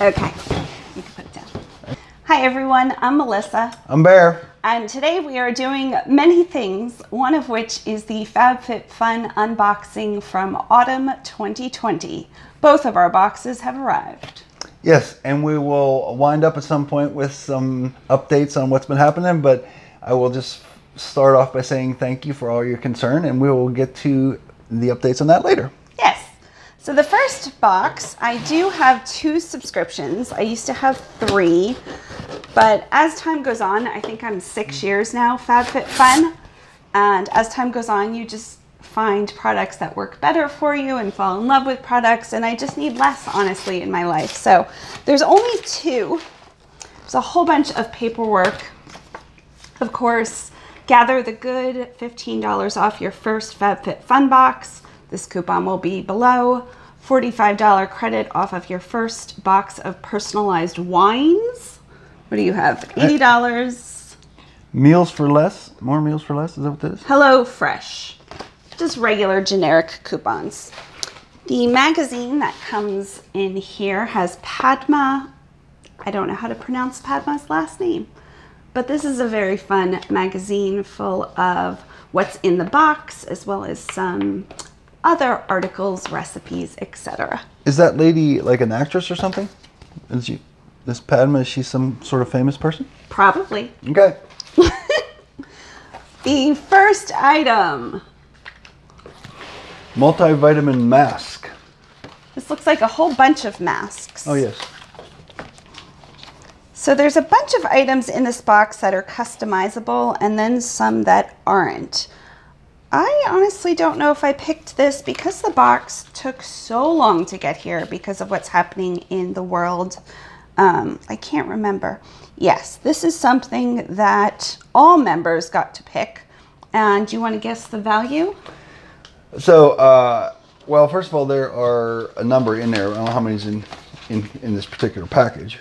Okay, you can put it down. Hi everyone, I'm Mellissa, I'm Bear. and today we are doing many things, one of which is the FabFitFun unboxing from autumn 2020. Both of our boxes have arrived. Yes, and we will wind up at some point with some updates on what's been happening, but I will just start off by saying thank you for all your concern, and we will get to the updates on that later. So the first box, I do have two subscriptions. I used to have three, but as time goes on, I think I'm six years now FabFitFun, and as time goes on, you just find products that work better for you and fall in love with products, and I just need less, honestly, in my life. So there's only two. There's a whole bunch of paperwork. Of course, gather the good $15 off your first FabFitFun box. This coupon will be below. $45 credit off of your first box of personalized wines. What do you have? Uh, $80. Meals for less? More meals for less? Is that what this is? Hello Fresh. Just regular generic coupons. The magazine that comes in here has Padma. I don't know how to pronounce Padma's last name, but this is a very fun magazine full of what's in the box as well as some other articles, recipes, etc. Is that lady like an actress or something? Is she, this Padma, is she some sort of famous person? Probably. Okay. The first item. Multivitamin mask. This looks like a whole bunch of masks. Oh, yes. So there's a bunch of items in this box that are customizable and then some that aren't. I honestly don't know if I picked this because the box took so long to get here because of what's happening in the world. Um, I can't remember. Yes, this is something that all members got to pick. And do you want to guess the value? So, uh, well, first of all, there are a number in there. I don't know how many's in, in, in this particular package.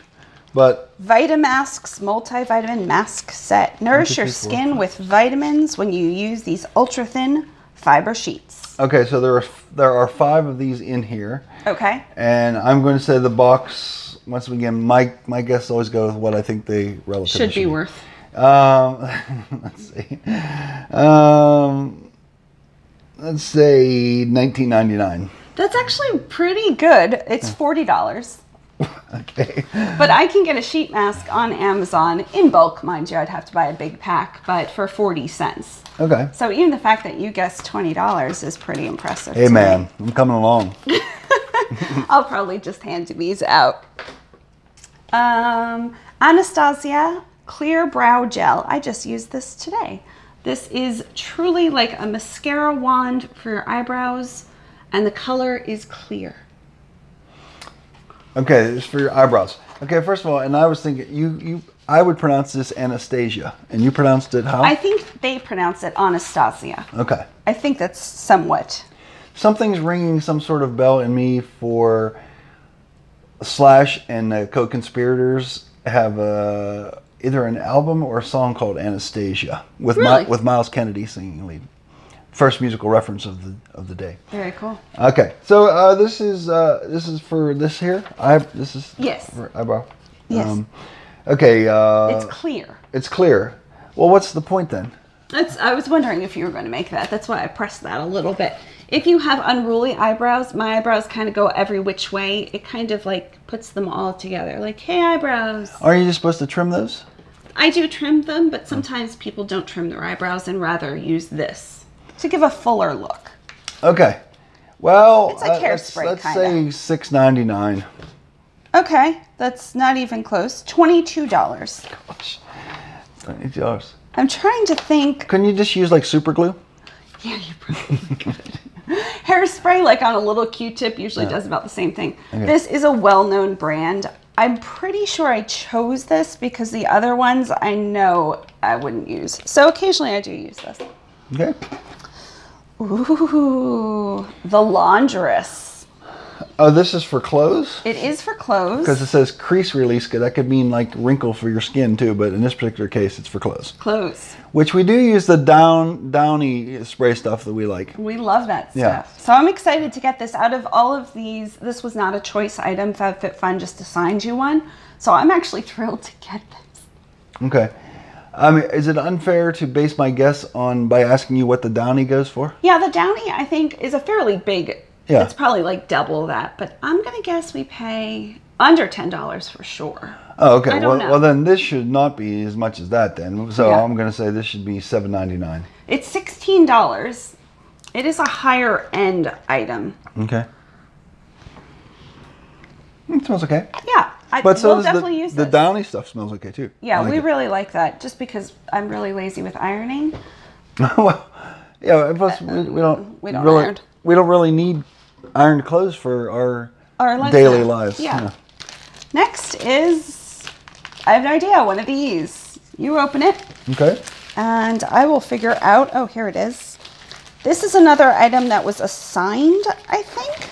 But Vitamasques multivitamin mask set. Nourish your skin with vitamins when you use these ultra thin fiber sheets. okay, so there are there are five of these in here, Okay. and I'm going to say the box. Once again, my my guess always go with what I think they relatively Should be worth. Um, let's see. Um, let's say 1999. That's actually pretty good. It's forty dollars. Okay. But I can get a sheet mask on Amazon in bulk, mind you. I'd have to buy a big pack, but for forty cents. Okay. So even the fact that you guessed twenty dollars is pretty impressive. Hey to me. man, I'm coming along. I'll probably just hand these out. Um, Anastasia Clear Brow Gel. I just used this today. This is truly like a mascara wand for your eyebrows, and the color is clear. Okay, it's for your eyebrows. Okay, first of all, and I was thinking you you I would pronounce this Anastasia, and you pronounced it how? I think they pronounce it Anastasia. okay. I think that's somewhat. Something's ringing some sort of bell in me for Slash and the co-conspirators have a either an album or a song called Anastasia with Really? Mi- with Myles Kennedy singing lead. First musical reference of the of the day. Very cool. Okay, so uh, this is uh, this is for this here. I this is Yes. for eyebrow. Yes. okay, uh, It's clear. it's clear. Well, what's the point then? That's, I was wondering if you were going to make that. That's why I pressed that a little bit. If you have unruly eyebrows, my eyebrows kind of go every which way. It kind of like puts them all together. Like, hey, eyebrows. Aren't you just supposed to trim those? I do trim them, but sometimes people don't trim their eyebrows and rather use this to give a fuller look. Okay. Well, It's like uh, let's, hairspray, let's say six ninety nine. Okay, that's not even close. $22. Gosh, twenty dollars. I'm trying to think. Couldn't you just use like super glue? Yeah, you probably could. Hairspray, like on a little Q-tip, usually does about the same thing. This is a well-known brand. I'm pretty sure I chose this because the other ones I know I wouldn't use. So occasionally I do use this. Okay. Ooh, the laundress. Oh, this is for clothes? It is for clothes. Because it says crease release. That could mean like wrinkle for your skin too, but in this particular case, it's for clothes. Clothes. Which we do use the down downy spray stuff that we like. We love that stuff. Yeah. So I'm excited to get this. Out of all of these, this was not a choice item. FabFitFun just assigned you one. So I'm actually thrilled to get this. Okay. I mean, is it unfair to base my guess on by asking you what the downy goes for? Yeah, the Downy I think is a fairly big. Yeah. It's probably like double that, but I'm gonna guess we pay under ten dollars for sure. Oh, okay. I well, know. well, then this should not be as much as that then. So Yeah. I'm going to say this should be seven ninety nine. It's sixteen dollars. It is a higher end item. Okay. It smells okay. Yeah, I But so will definitely the, use the downy stuff smells okay too. Yeah, like we it. really like that. Just because I'm really lazy with ironing. well, yeah. Plus, we, we don't. Uh, we don't really. iron. We don't really need ironed clothes for our, Our daily lives. Yeah. Next is, I have no idea. One of these. You open it, Okay. and I will figure out. Oh, here it is. This is another item that was assigned. I think.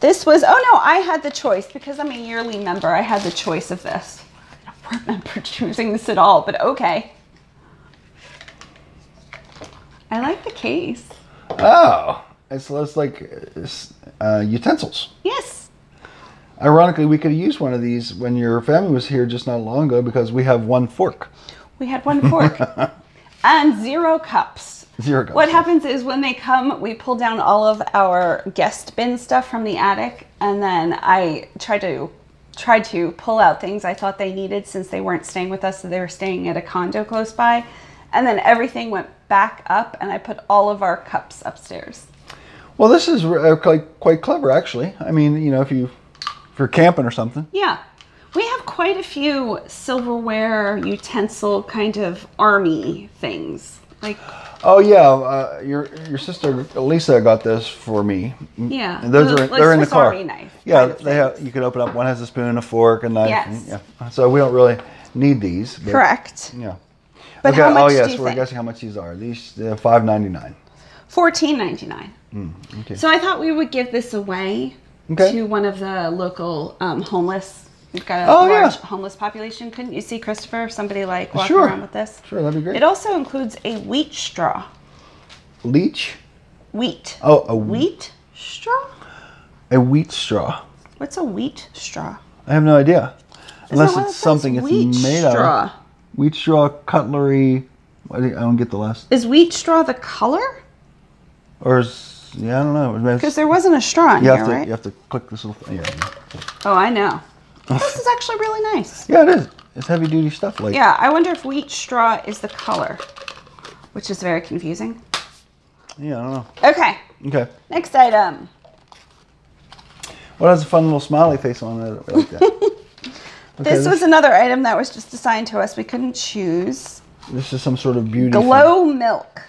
This was, oh no, I had the choice because I'm a yearly member. I had the choice of this. I don't remember choosing this at all, but okay. I like the case. Oh, it's, it's like uh, utensils. Yes. Ironically, we could have used one of these when your family was here just not long ago because we have one fork. We had one fork and zero cups. Zero. What happens is when they come, we pull down all of our guest bin stuff from the attic, and then I try to try to pull out things I thought they needed since they weren't staying with us, so they were staying at a condo close by, and then everything went back up, and I put all of our cups upstairs. Well, this is uh, quite quite clever, actually. I mean, you know, if you if you're camping or something. Yeah. We have quite a few silverware, utensil kind of army things. Like, Oh yeah, uh, your your sister Lisa got this for me. yeah. And those the- are like they're in the car. Knife yeah, kind of they have. You can open up. One has a spoon, a fork, a knife. Yes. and- yeah. So we don't really need these. but- Correct. Yeah. But okay. how much oh yes, you we're guessing how much these are. These uh, five ninety nine. Fourteen ninety nine. Okay. So I thought we would give this away Okay. to one of the local um, homeless. We've got a Oh, yeah. large homeless population. Couldn't you see Christopher? Somebody like walking Sure. around with this. Sure, that'd be great. It also includes a wheat straw. Leech. Wheat. Oh, a wheat. Wheat straw? A wheat straw. What's a wheat straw? I have no idea. Unless it's it something it's made straw. of. Wheat straw, cutlery. I don't get the last. Is wheat straw the color? Or is, yeah, I don't know. Because there wasn't a straw in you here, have to right? you have to click this little thing. Yeah. Oh, I know. This oh. is actually really nice. yeah, it is. It's heavy duty stuff. Like Yeah, I wonder if wheat straw is the color, which is very confusing. yeah, I don't know. Okay, Okay. next item. What has a fun little smiley face on it? I like that. Okay, This was another item that was just assigned to us. We couldn't choose. This is some sort of beauty. thing. Glow milk.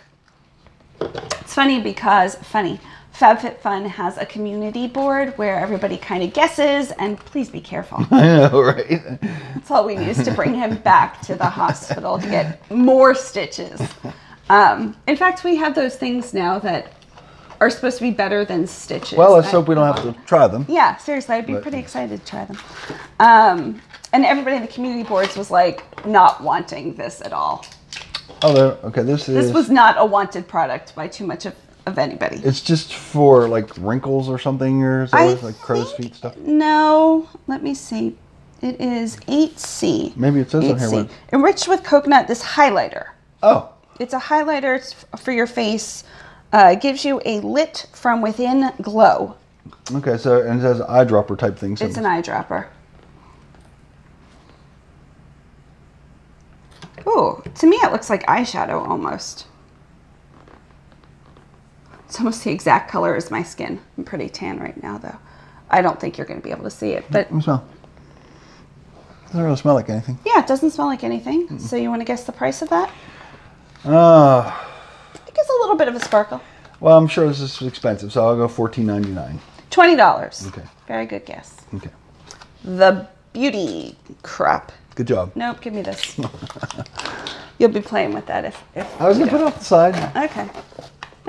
It's funny because, funny, FabFitFun has a community board where everybody kind of guesses, and please be careful. I know, right? That's all we need is to bring him back to the hospital to get more stitches. Um, in fact, we have those things now that are supposed to be better than stitches. Well, let's that- hope we don't have to try them. Yeah, seriously, I'd be But- pretty excited to try them. Um, and everybody in the community boards was like not wanting this at all. Oh. Okay, this is. This was not a wanted product by too much of, of anybody. It's just for like wrinkles or something, or is that I like crow's feet stuff? No, let me see. It is 8C. Maybe it says on here 8C. what- Enriched with coconut, this highlighter. Oh, It's a highlighter it's for your face. Uh, it gives you a lit from within glow. okay. So and it has eyedropper type thing. It's an eyedropper. Ooh, to me it looks like eyeshadow almost. It's almost the exact color as my skin. I'm pretty tan right now though. I don't think you're going to be able to see it, but Let me smell. Doesn't really smell like anything. yeah, it doesn't smell like anything. So you want to guess the price of that? Uh, It gives a little bit of a sparkle. well, I'm sure this is expensive, so I'll go fourteen ninety nine. Twenty dollars. Okay. Very good guess. Okay. The beauty crop. Good job. Nope, give me this. You'll be playing with that if. if I was gonna put it off the side. Okay.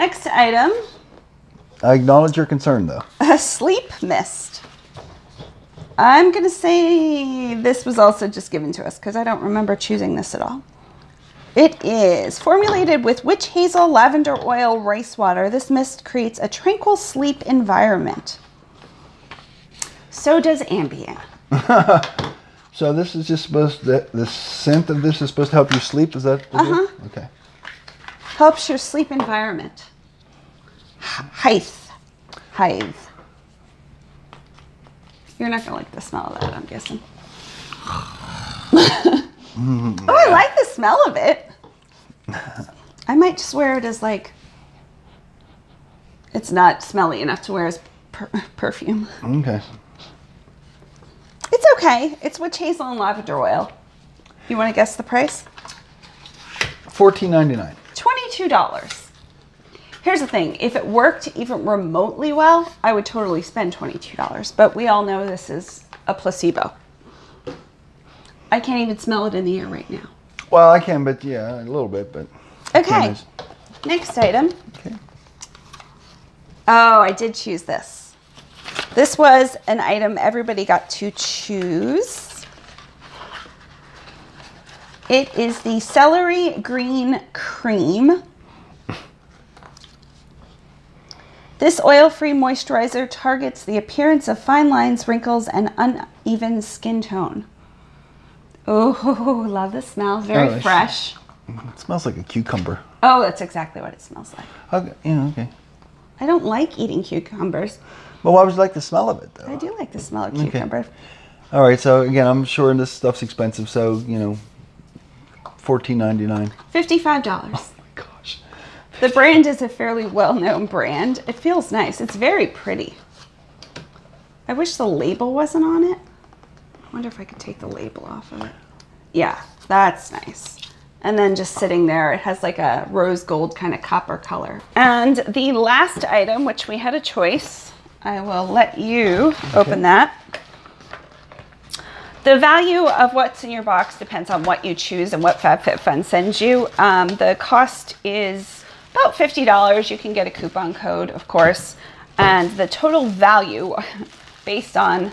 Next item I acknowledge your concern, though. a sleep mist. I'm going to say this was also just given to us because I don't remember choosing this at all. It is formulated with witch hazel, lavender oil, rice water. This mist creates a tranquil sleep environment. So does Ambien. So this is just supposed to, the scent of this is supposed to help you sleep. Is that? Uh-huh. Okay. Helps your sleep environment. Height. Hive. You're not gonna like the smell of that, I'm guessing. oh, I like the smell of it. I might just wear it as like. It's not smelly enough to wear as per- perfume. Okay. It's okay. It's witch hazel and lavender oil. You want to guess the price? Fourteen ninety nine. $22. Here's the thing if it worked even remotely well, I would totally spend $22. But we all know this is a placebo. I can't even smell it in the air right now. Well, I can, but yeah, a little bit, but. Okay, next item. Okay. Oh, I did choose this. This was an item everybody got to choose. It is the celery green cream. This oil free moisturizer targets the appearance of fine lines, wrinkles, and uneven skin tone. Oh, love the smell. Very Oh, fresh. Mm-hmm. It smells like a cucumber. Oh, that's exactly what it smells like. Okay. Yeah. Okay. I don't like eating cucumbers. But why would you like the smell of it, though? I do like the smell of cucumber. All right. So again, I'm sure this stuff's expensive. So you know, fourteen ninety nine. Fifty-five dollars. The brand is a fairly well-known brand. It feels nice. It's very pretty. I wish the label wasn't on it. I wonder if I could take the label off of it. Yeah, that's nice. And then just sitting there, it has like a rose gold kind of copper color. And the last item, which we had a choice, I will let you open that. The value of what's in your box depends on what you choose and what FabFitFun sends you. Um, the cost is about $50. You can get a coupon code, of course. And the total value, based on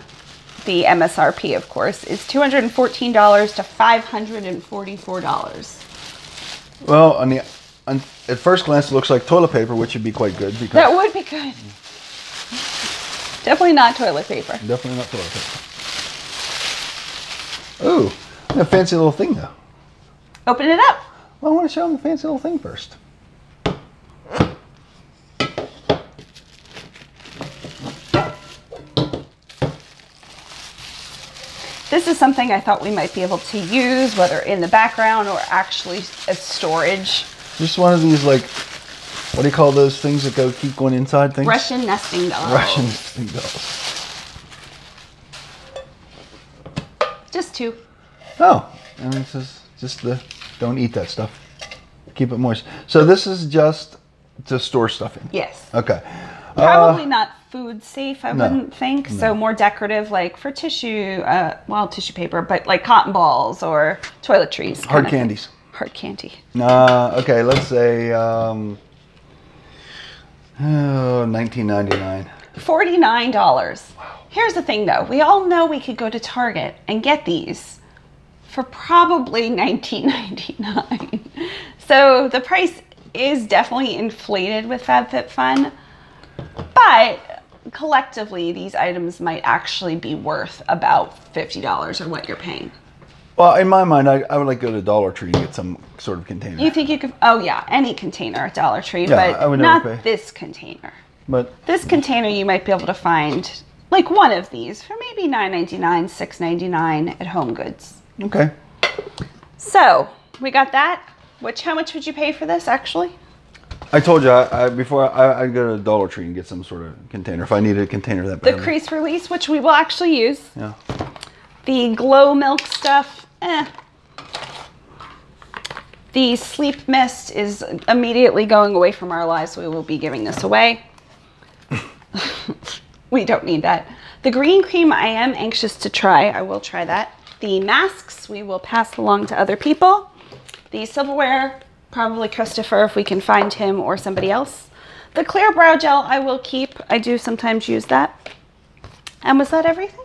the MSRP, of course, is $214 to $544. Well, on the on, at first glance, it looks like toilet paper, which would be quite good because That would be good. Definitely not toilet paper. definitely not toilet paper. Ooh, a fancy little thing though. Open it up. Well, I want to show them the fancy little thing first. This is something I thought we might be able to use, whether in the background or actually as storage. Just one of these like, what do you call those things that go keep going inside things? Russian nesting dolls. Russian nesting dolls. Just two. Oh, and this is just the don't eat that stuff. Keep it moist. So this is just to store stuff in. Yes. Okay. Probably uh, not food safe, I no, wouldn't think. So more decorative, like for tissue, uh, well, tissue paper, but like cotton balls or toiletries. Hard candies. Hard candy. Uh, okay, let's say um, oh, 1999. $49. Here's the thing though. We all know we could go to Target and get these for probably $19.99. So the price is definitely inflated with FabFitFun, but collectively these items might actually be worth about $50 or what you're paying. Well, in my mind, I, I would like to go to Dollar Tree and get some sort of container. You think you could oh yeah, any container at Dollar Tree, Yeah, but I would not pay. this container. but This container you might be able to find like one of these for maybe $9.99, $6.99 at Home Goods. okay. So we got that. Which how much would you pay for this actually? I told you I, I, before I, I'd go to Dollar Tree and get some sort of container if I needed a container that The crease release, which we will actually use. Yeah. The glow milk stuff, eh. The sleep mist is immediately going away from our lives. We will be giving this away. we don't need that. The green cream, I am anxious to try. I will try that. The masks, we will pass along to other people. The silverware, probably Christopher if we can find him or somebody else. The clear brow gel I will keep. I do sometimes use that. And was that everything?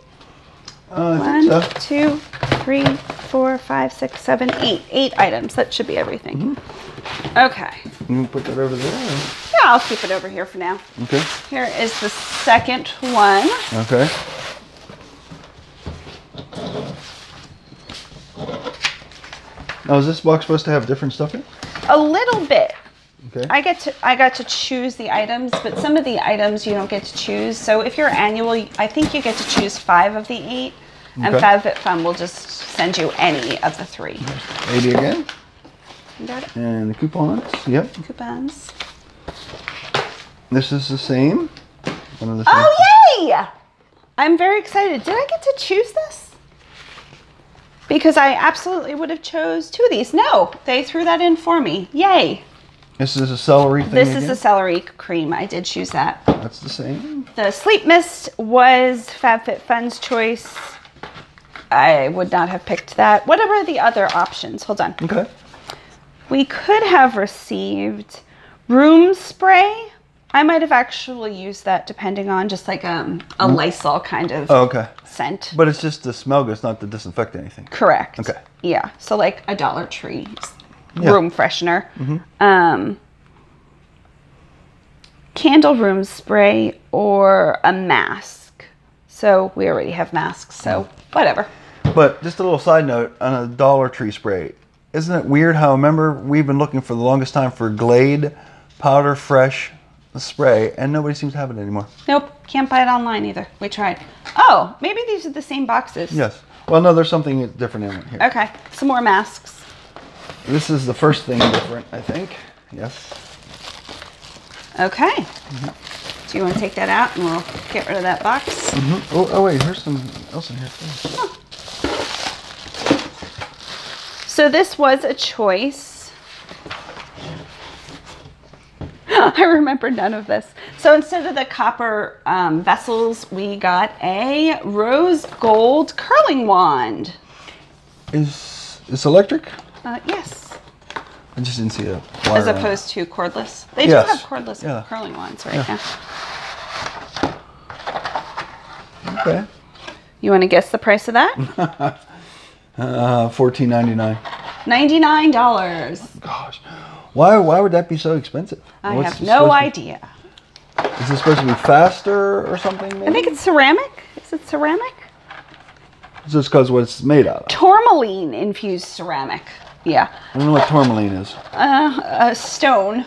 Uh, One, so. two, three, four, five, six, seven, eight. Eight items. That should be everything. Okay. You can put that over there. Yeah, I'll keep it over here for now. Okay. Here is the second one. Okay. Now, is this box supposed to have different stuff in it? A little bit. Okay. I get to I got to choose the items, but some of the items you don't get to choose. So if you're annual, I think you get to choose five of the eight, and Okay. FabFitFun will just send you any of the three. 80 again. Got it? And the coupons. Yep. Coupons. This is the same. One of the oh, same. Oh yay! I'm very excited. Did I get to choose this? Because I absolutely would have chose two of these. No, they threw that in for me. Yay! This is a celery thing. This is the celery cream. I did choose that. That's the same. The Sleep Mist was FabFitFun's choice. I would not have picked that. What are the other options? Hold on. Okay. We could have received room spray. I might have actually used that depending on just like um, a Lysol kind of Oh, okay. scent. But it's just the smell good. It's not to disinfect anything. Correct. Okay. Yeah. So like a Dollar Tree Yeah. room freshener. Um, candle room spray or a mask. So we already have masks. So whatever. But just a little side note on a Dollar Tree spray. Isn't it weird how remember we've been looking for the longest time for Glade Powder Fresh spray and nobody seems to have it anymore. Nope. Can't buy it online either. We tried. Oh, maybe these are the same boxes. Yes. Well, no, there's something different in it here. Okay. Some more masks. This is the first thing different, I think. Yes. Okay. Do you want to take that out and we'll get rid of that box? Mm-hmm. Oh, oh wait, here's some else in here too. So this was a choice. I remember none of this. So instead of the copper um, vessels, we got a rose gold curling wand. Is this electric? Uh, yes. I just didn't see a As opposed to cordless. They yes. do have cordless yeah. curling wands right yeah. now. Okay. You want to guess the price of that? uh, $14.99. $99 why why would that be so expensive? I What's have no idea. Is it supposed to be faster or something? Maybe? I think it's ceramic. Is it ceramic? just because what it's made out of. Tourmaline infused ceramic. Yeah. I don't know what tourmaline is. Uh, a stone.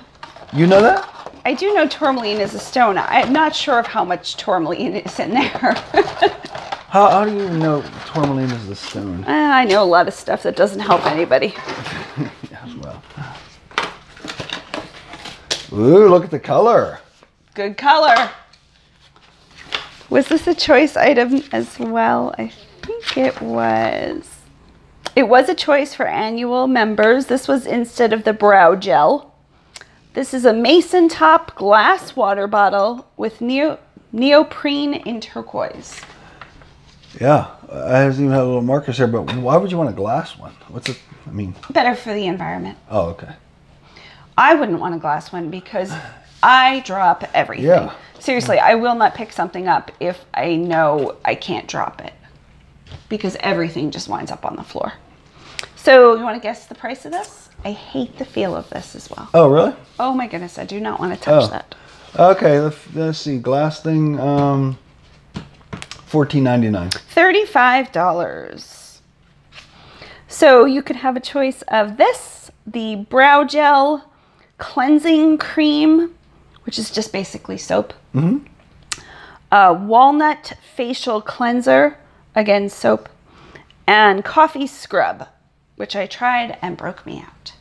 You know that? I do know tourmaline is a stone. I'm not sure of how much tourmaline is in there. How, how do you know tourmaline is a stone? Uh, I know a lot of stuff that doesn't help anybody. Yeah, well. Ooh, look at the color. Good color. Was this a choice item as well? I think it was. It was a choice for annual members. This was instead of the brow gel. This is a mason top glass water bottle with neo- neoprene in turquoise. Yeah, I haven't even had a little markers here, but why would you want a glass one? What's it? I mean, Better for the environment. oh, okay. I wouldn't want a glass one because I drop everything. Yeah. Seriously, I will not pick something up if I know I can't drop it because everything just winds up on the floor. So, you want to guess the price of this? I hate the feel of this as well. Oh, really? Oh my goodness, I do not want to touch Oh. that. Okay, let's, let's see. Glass thing, um, fourteen ninety nine. $35. So you could have a choice of this, the brow gel cleansing cream, which is just basically soap. Mhm. A walnut facial cleanser, again soap, and coffee scrub, which I tried and broke me out.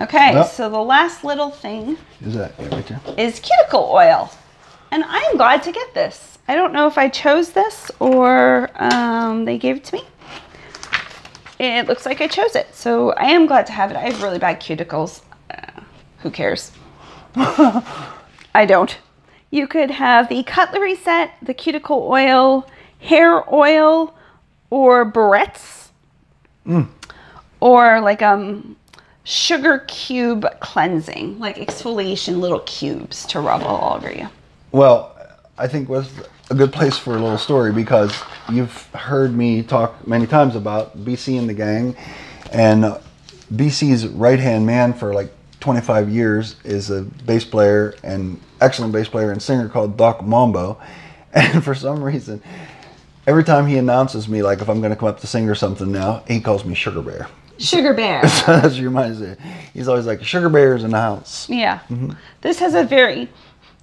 Okay, Yep. so the last little thing Is that yeah, right there? is cuticle oil. And I am glad to get this. I don't know if I chose this or um, they gave it to me. It looks like I chose it. So I am glad to have it. I have really bad cuticles. Who cares? I don't. You could have the cutlery set, the cuticle oil, hair oil, or barrettes. Or like um sugar cube cleansing, like exfoliation little cubes to rub all over you. Well, I think was a good place for a little story because you've heard me talk many times about BC and the gang, and BC's right hand man for like 25 years is a bass player and excellent bass player and singer called Doc Mambo, and for some reason. Every time he announces me, like if I'm going to come up to sing or something now, he calls me Sugar Bear. Sugar Bear. That's reminds me. He's always like Sugar Bear's in the house. Yeah. This has a very,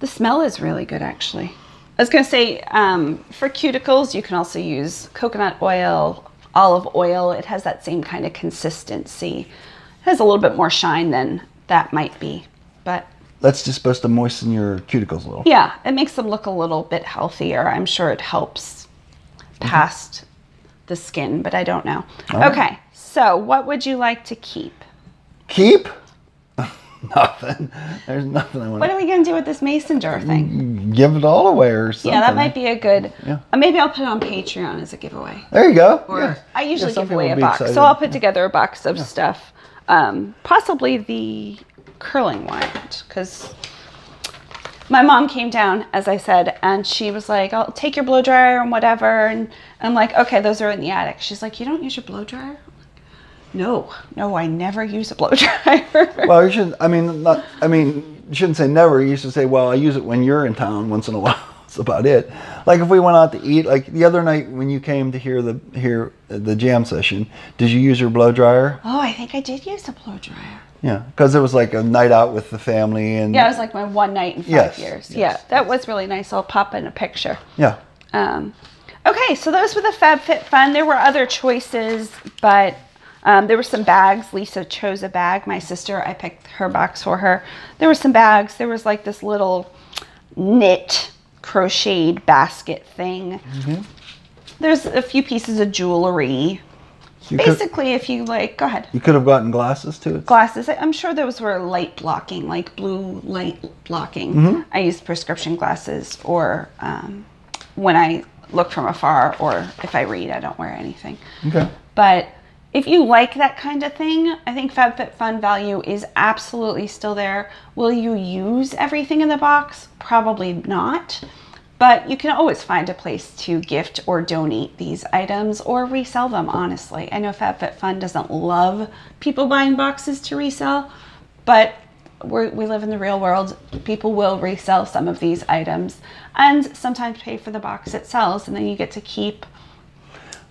the smell is really good actually. I was going to say um, for cuticles, you can also use coconut oil, olive oil. It has that same kind of consistency. It has a little bit more shine than that might be. But That's just supposed to moisten your cuticles a little. yeah, it makes them look a little bit healthier. I'm sure it helps past the skin, but I don't know. right. Okay, so what would you like to keep? Keep? nothing. There's nothing I want What are we going to do with this mason jar thing? give it all away or something. Yeah, that might be a good. Yeah. Uh, maybe I'll put it on Patreon as a giveaway. There you go. Or Yeah. I usually Yeah, give away a box, excited. so I'll put together a box of stuff. Um, possibly the curling wand, because my mom came down, as I said, and she was like, "I'll take your blow dryer and whatever." And I'm like, "Okay, those are in the attic." She's like, "You don't use your blow dryer?" No, no, I never use a blow dryer. Well, you should. I mean, not. I mean, you shouldn't say never. You should say, well, I use it when you're in town once in a while. That's about it. Like if we went out to eat, like the other night when you came to hear the hear the jam session, did you use your blow dryer? oh, I think I did use a blow dryer. Yeah, because it was like a night out with the family and Yeah, it was like my one night in five Yes, years. yes, yeah, that was really nice. I'll pop in a picture. yeah. Um, okay, so those were the FabFitFun. There were other choices, but um, there were some bags. Lisa chose a bag. My sister, I picked her box for her. There were some bags. There was like this little knit crocheted basket thing. Mm-hmm. There's a few pieces of jewelry. You could, Basically, if you like, go ahead. you could have gotten glasses too. Glasses. I'm sure those were light blocking, like blue light blocking. I used prescription glasses, or um, when I look from afar, or if I read, I don't wear anything. Okay. But if you like that kind of thing, I think FabFitFun value is absolutely still there. Will you use everything in the box? Probably not. But you can always find a place to gift or donate these items or resell them, honestly. I know FabFitFun doesn't love people buying boxes to resell, but we're, we live in the real world. People will resell some of these items and sometimes pay for the box it sells, and then you get to keep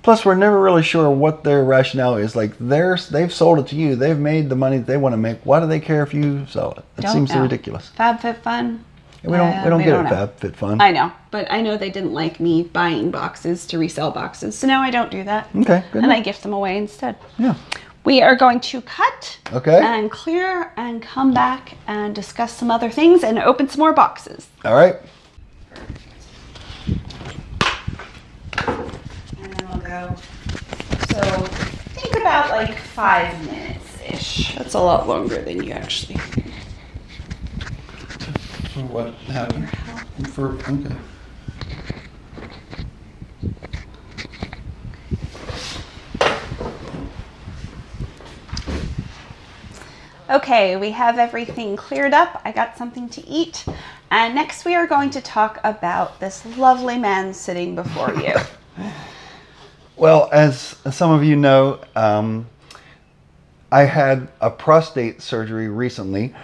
Plus, we're never really sure what their rationale is. Like, they're, they've sold it to you. They've made the money that they want to make. Why do they care if you sell it? It Don't seems know. ridiculous. FabFitFun. We don't. Uh, we don't we get don't it. know. Fab Fit Fun. I know, but I know they didn't like me buying boxes to resell boxes. So now I don't do that. Okay, good And I gift them away instead. yeah. We are going to cut Okay. and clear and come back and discuss some other things and open some more boxes. All right. And then we'll go. So think about like five minutes ish. That's a lot longer than you actually. For what happened? For okay. Okay, we have everything cleared up. I got something to eat. And next, we are going to talk about this lovely man sitting before you. Well, as some of you know, um, I had a prostate surgery recently.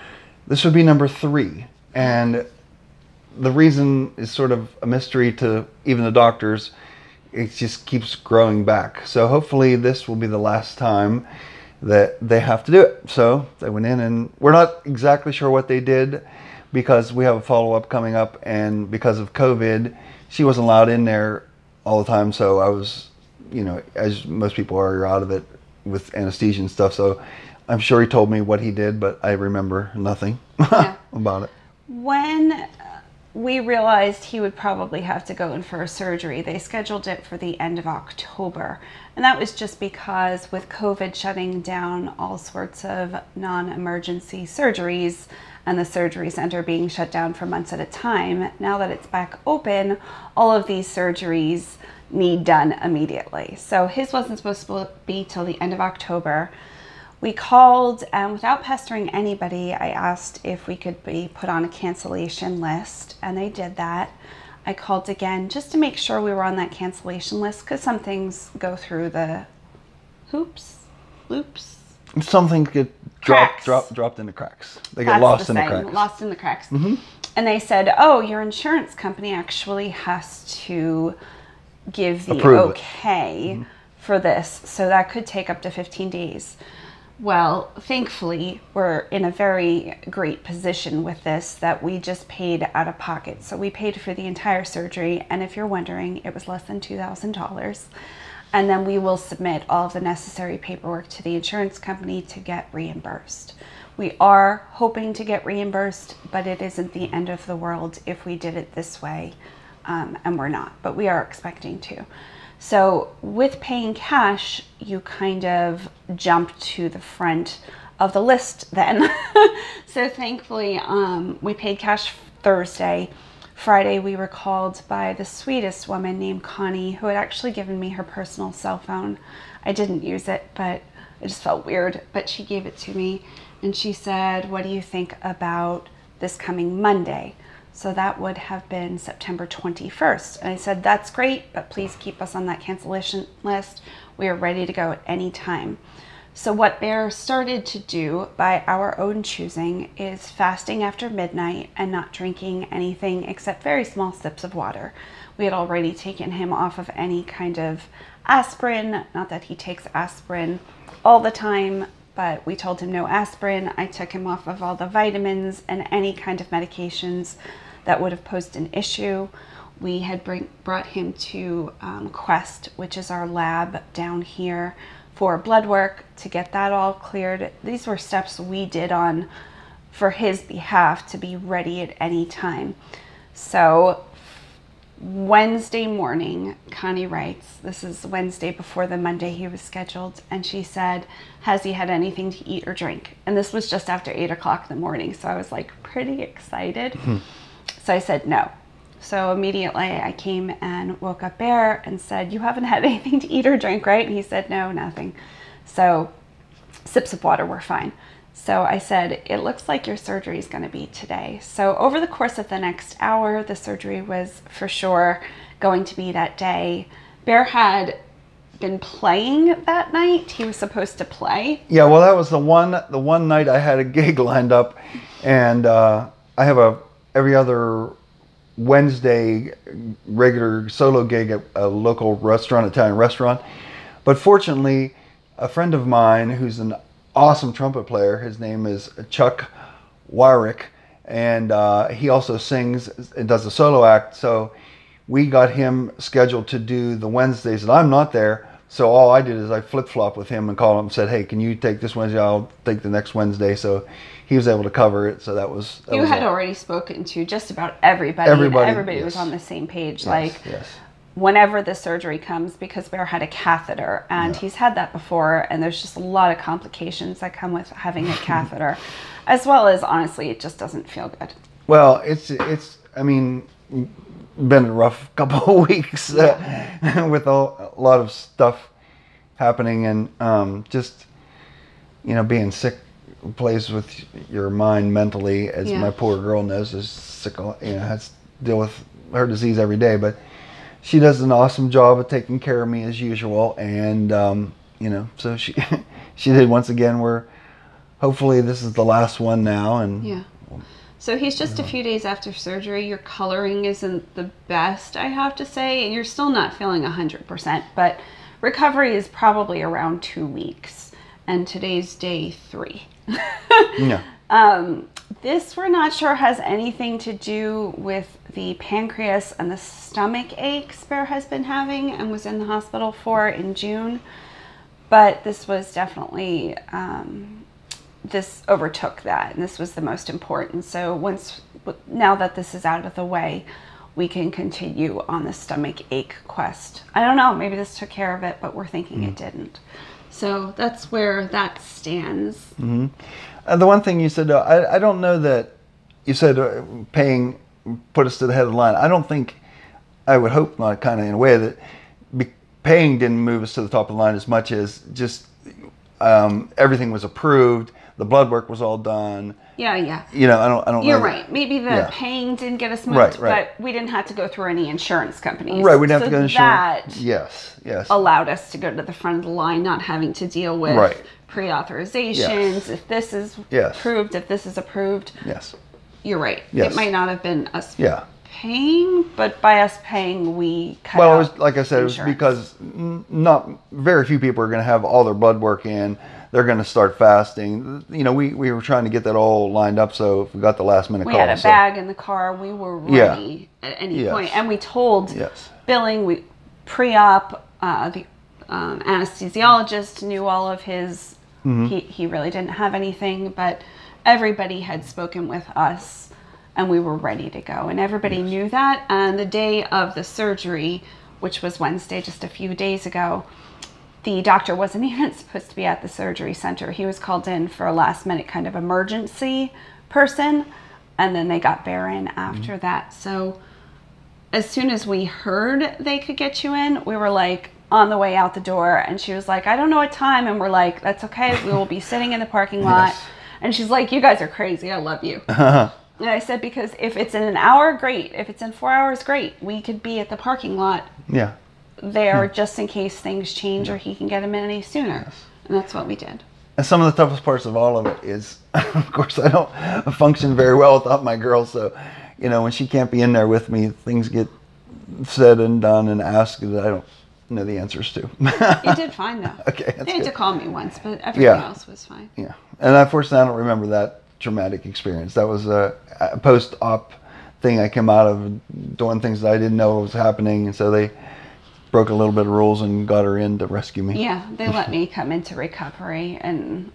This would be number three, and the reason is sort of a mystery to even the doctors. It just keeps growing back. So hopefully, this will be the last time that they have to do it. So they went in, and we're not exactly sure what they did because we have a follow up coming up, and because of COVID, she wasn't allowed in there all the time. So I was, you know, as most people are, you're out of it with anesthesia and stuff. So I'm sure he told me what he did, but I remember nothing Yeah. about it. When uh, we realized he would probably have to go in for a surgery, they scheduled it for the end of October. And that was just because with COVID shutting down all sorts of non emergency surgeries and the surgery center being shut down for months at a time, now that it's back open, all of these surgeries need done immediately. So his wasn't supposed to be till the end of October we called and without pestering anybody, I asked if we could be put on a cancellation list, and they did that. I called again just to make sure we were on that cancellation list because some things go through the hoops, loops. Some things get dropped, dropped, dropped into cracks. They get That's lost the in the cracks. Mm-hmm. Lost in the cracks. And they said, "Oh, your insurance company actually has to give the Approve okay mm-hmm. for this, so that could take up to 15 days." Well, thankfully, we're in a very great position with this that we just paid out of pocket. So we paid for the entire surgery, and if you're wondering, it was less than $2,000 and then we will submit all of the necessary paperwork to the insurance company to get reimbursed. We are hoping to get reimbursed, but it isn't the end of the world if we did it this way, um, and we're not, but we are expecting to. So, with paying cash, you kind of jump to the front of the list then. so, thankfully, um, we paid cash Thursday. Friday, we were called by the sweetest woman named Connie, who had actually given me her personal cell phone. I didn't use it, but it just felt weird. But she gave it to me, and she said, What do you think about this coming Monday? So that would have been September 21st. And I said, That's great, but please keep us on that cancellation list. We are ready to go at any time. So, what Bear started to do by our own choosing is fasting after midnight and not drinking anything except very small sips of water. We had already taken him off of any kind of aspirin, not that he takes aspirin all the time, but we told him no aspirin. I took him off of all the vitamins and any kind of medications that would have posed an issue. We had bring, brought him to um, Quest, which is our lab down here for blood work to get that all cleared. These were steps we did on for his behalf to be ready at any time. So Wednesday morning, Connie writes, this is Wednesday before the Monday he was scheduled, and she said, Has he had anything to eat or drink? And this was just after eight o'clock in the morning, so I was like pretty excited. Hmm. So I said no. So immediately I came and woke up Bear and said, You haven't had anything to eat or drink, right? And he said, No, nothing. So sips of water were fine. So I said, It looks like your surgery is going to be today. So over the course of the next hour, the surgery was for sure going to be that day. Bear had been playing that night. He was supposed to play. Yeah, well, that was the one the one night I had a gig lined up, and uh, I have a every other Wednesday regular solo gig at a local restaurant, Italian restaurant. But fortunately, a friend of mine who's an awesome trumpet player, his name is Chuck Wyrick, and uh, he also sings and does a solo act. So we got him scheduled to do the Wednesdays that I'm not there. So all I did is I flip flop with him and called him and said, "Hey, can you take this Wednesday? I'll take the next Wednesday." So he was able to cover it. So that was that You was had all. already spoken to just about everybody. and Everybody, everybody was on the same page. Yes, like yes. Whenever the surgery comes, because Bear had a catheter and he's had that before, and there's just a lot of complications that come with having a catheter, as well as honestly, it just doesn't feel good. Well, it's it's. I mean, been a rough couple of weeks uh, with a, a lot of stuff happening, and um, just you know being sick plays with your mind mentally, as Yeah. my poor girl knows. Is sick. You know, has to deal with her disease every day, but she does an awesome job of taking care of me as usual, and um, you know, so she she did once again. We're hopefully this is the last one now, and Yeah. So he's just a few days after surgery. Your coloring isn't the best, I have to say, and you're still not feeling 100%, but recovery is probably around two weeks, and today's day three. yeah. Um, this we're not sure has anything to do with the pancreas and the stomach aches Bear has been having and was in the hospital for in June. But this was definitely um, this overtook that, and this was the most important. So once now that this is out of the way, we can continue on the stomach ache quest. I don't know, maybe this took care of it, but we're thinking it didn't. So that's where that stands. Uh, the one thing you said, uh, I, I don't know that you said uh, paying put us to the head of the line. I don't think, I would hope not, kind of in a way that be, paying didn't move us to the top of the line as much as just um, everything was approved. The blood work was all done. Yeah, yeah. You know, I don't. I don't. You're know that- right. Maybe the Yeah. paying didn't get us moved, Right, right. but we didn't have to go through any insurance companies. Right, we'd have So to go to That insurance. Yes, yes. allowed us to go to the front of the line, not having to deal with Right. Pre-authorizations. Yes. If this is Yes. approved, if this is approved, yes. you're right. Yes. It might not have been us Yeah. paying, but by us paying, we cut Well, it was like I said, it was because not very few people are going to have all their blood work in. They're going to start fasting. You know, we, we were trying to get that all lined up, so if we got the last minute we call. had a so- bag in the car. We were Yeah. ready at any Yes. point, and we told Yes. billing. We pre-op. Uh, the um, anesthesiologist knew all of his. Mm-hmm. He he really didn't have anything, but everybody had spoken with us, and we were ready to go, and everybody knew that. And the day of the surgery, which was Wednesday, just a few days ago, the doctor wasn't even supposed to be at the surgery center. He was called in for a last minute kind of emergency person, and then they got Bear in after that. So as soon as we heard they could get you in, we were like on the way out the door, and she was like, "I don't know what time," and we're like, "That's okay. We will be sitting in the parking lot." Yes. And she's like, "You guys are crazy. I love you." Uh-huh. and I said, "Because if it's in an hour, great. If it's in four hours, great. We could be at the parking lot Yeah. there hmm. just in case things change or he can get him in any sooner. And that's what we did. And some of the toughest parts of all of it is, of course, I don't function very well without my girl. So, you know, when she can't be in there with me, things get said and done and asked that I don't know the answers to. You did fine though. Okay, They had to call me once, but everything Yeah. else was fine. yeah. And unfortunately, I don't remember that traumatic experience. That was a, a post op thing I came out of doing things that I didn't know was happening. And so they broke a little bit of rules and got her in to rescue me. Yeah, they let me come into recovery and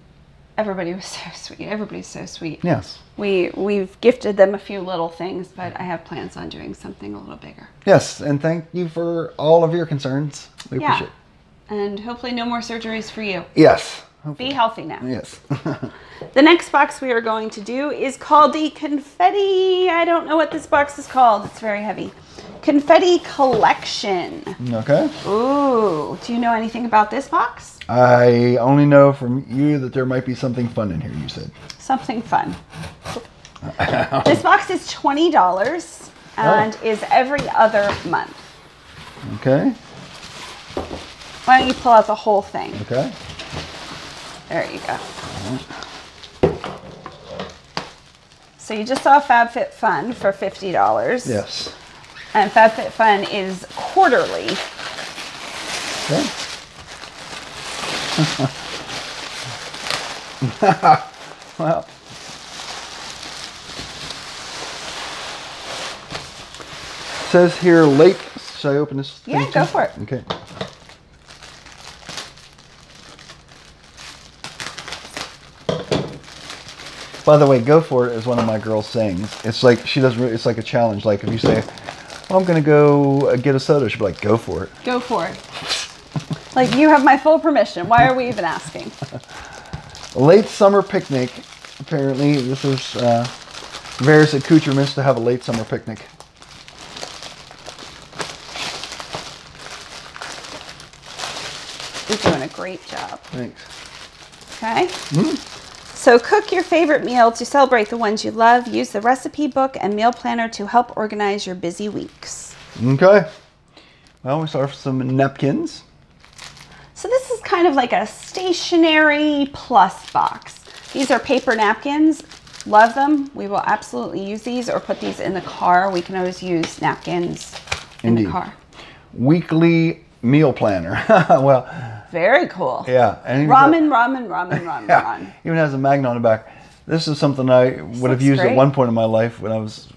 everybody was so sweet. Everybody's so sweet. Yes. We we've gifted them a few little things, but I have plans on doing something a little bigger. Yes. And thank you for all of your concerns. We Yeah. appreciate it. And hopefully no more surgeries for you. Yes. Be healthy now. Yes. The next box we are going to do is called the Confetti. I don't know what this box is called. It's very heavy. Confetti Collection. okay. Ooh, do you know anything about this box? I only know from you that there might be something fun in here, you said. Something fun. this box is $20 and is every other month. Okay. Why don't you pull out the whole thing? Okay. There you go. So you just saw FabFitFun for $50. Yes. And FabFitFun is quarterly. Okay. well. Says here late. Should I open this? Yeah, go too? for it. Okay. By the way, "Go for it is one of my girls' sayings. It's like she doesn't. Really, it's like a challenge. Like if you say, "I'm gonna go uh, get a soda," she'll be like, "Go for it." Go for it. like you have my full permission. Why are we even asking? late summer picnic. Apparently, this is uh, various accoutrements to have a late summer picnic. You're doing a great job. Thanks. Okay. So cook your favorite meal to celebrate the ones you love. Use the recipe book and meal planner to help organize your busy weeks. Okay. Well, we start with some napkins. So this is kind of like a stationary plus box. These are paper napkins. Love them. We will absolutely use these or put these in the car. We can always use napkins in Indeed. the car. Weekly meal planner. well, Very cool. yeah. And Ramen, ramen, ramen, ramen, Yeah. ramen. Even has a magnet on the back. This is something I would have used great. at one point in my life when I was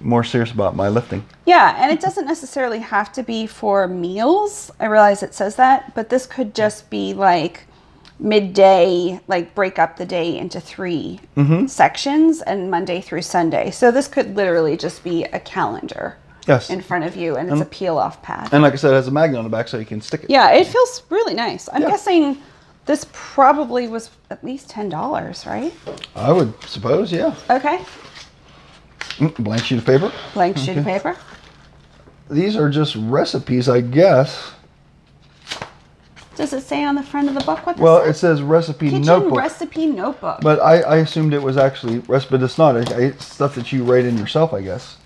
more serious about my lifting. Yeah, and it doesn't necessarily have to be for meals. I realize it says that, but this could just be like midday, like break up the day into 3 Mm-hmm. sections and Monday through Sunday. So this could literally just be a calendar Yes. in front of you and it's a peel off pad. And like I said, it has a magnet on the back so you can stick it. Yeah, it feels really nice. I'm Yeah. guessing this probably was at least $10, right? I would suppose, yeah. Okay. Mm, Blank sheet of paper. Blank sheet of paper. These are just recipes, I guess. Does it say on the front of the book what this Well, it says recipe Kitchen notebook. recipe notebook. but I, I assumed it was actually recipe, but it's not. It- It's stuff that you write in yourself, I guess.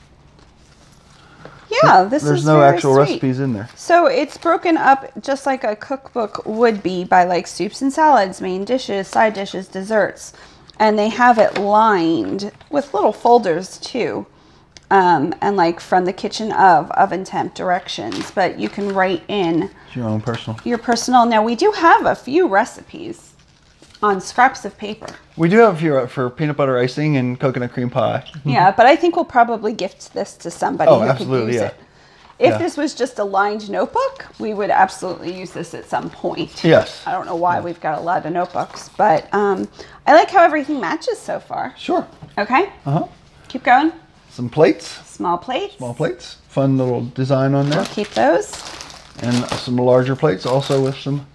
Yeah, this There's is no actual sweet. recipes in there. So it's broken up just like a cookbook would be by like soups and salads, main dishes, side dishes, desserts. And they have it lined with little folders too. Um, and like from the kitchen of oven temp directions, but you can write in It's your own personal. your personal. Now we do have a few recipes on scraps of paper. We do have a few uh, for peanut butter icing and coconut cream pie. Yeah, but I think we'll probably gift this to somebody Oh, who absolutely, could use yeah. it. If Yeah. this was just a lined notebook, we would absolutely use this at some point. Yes. I don't know why we've got a lot of notebooks, but um, I like how everything matches so far. Sure. Okay, Uh huh. keep going. Some plates, Small plates. small plates. Fun little design on there. Keep those. And some larger plates also with some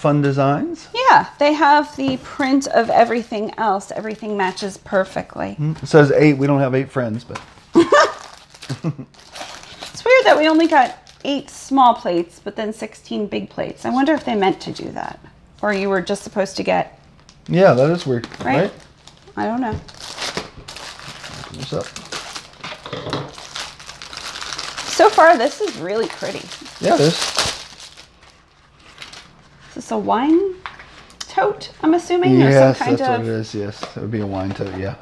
fun designs. Yeah, they have the print of everything else. Everything matches perfectly. Hmm. It says eight. We don't have eight friends, but It's weird that we only got eight small plates, but then 16 big plates. I wonder if they meant to do that. Or you were just supposed to get, yeah, that is weird, right? right? I don't know. What's up? So far, this is really pretty. Yeah, it is. Is this a wine tote, I'm assuming? Yes, or some kind that's what of. it is. Yes, it would be a wine tote. Yeah,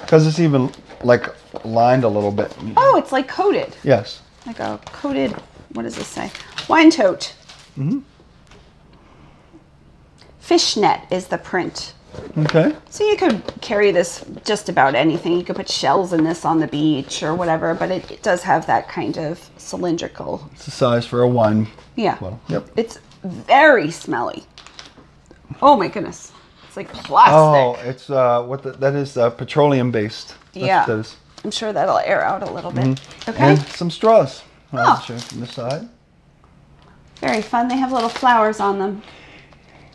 because it's even like lined a little bit. Oh, it's like coated. Yes. Like a coated, what does this say? Wine tote. Mm-hmm. Fishnet is the print. Okay. So you could carry this just about anything. You could put shells in this on the beach or whatever, but it, it does have that kind of cylindrical. It's the size for a wine Yeah. bottle. Yep. It's very smelly. Oh my goodness. It's like plastic. Oh, it's uh, what the, that is uh, petroleum based. That's Yeah. That is. I'm sure that'll air out a little bit. Mm-hmm. Okay. And some straws. I'll Oh. you from the side. Very fun. They have little flowers on them.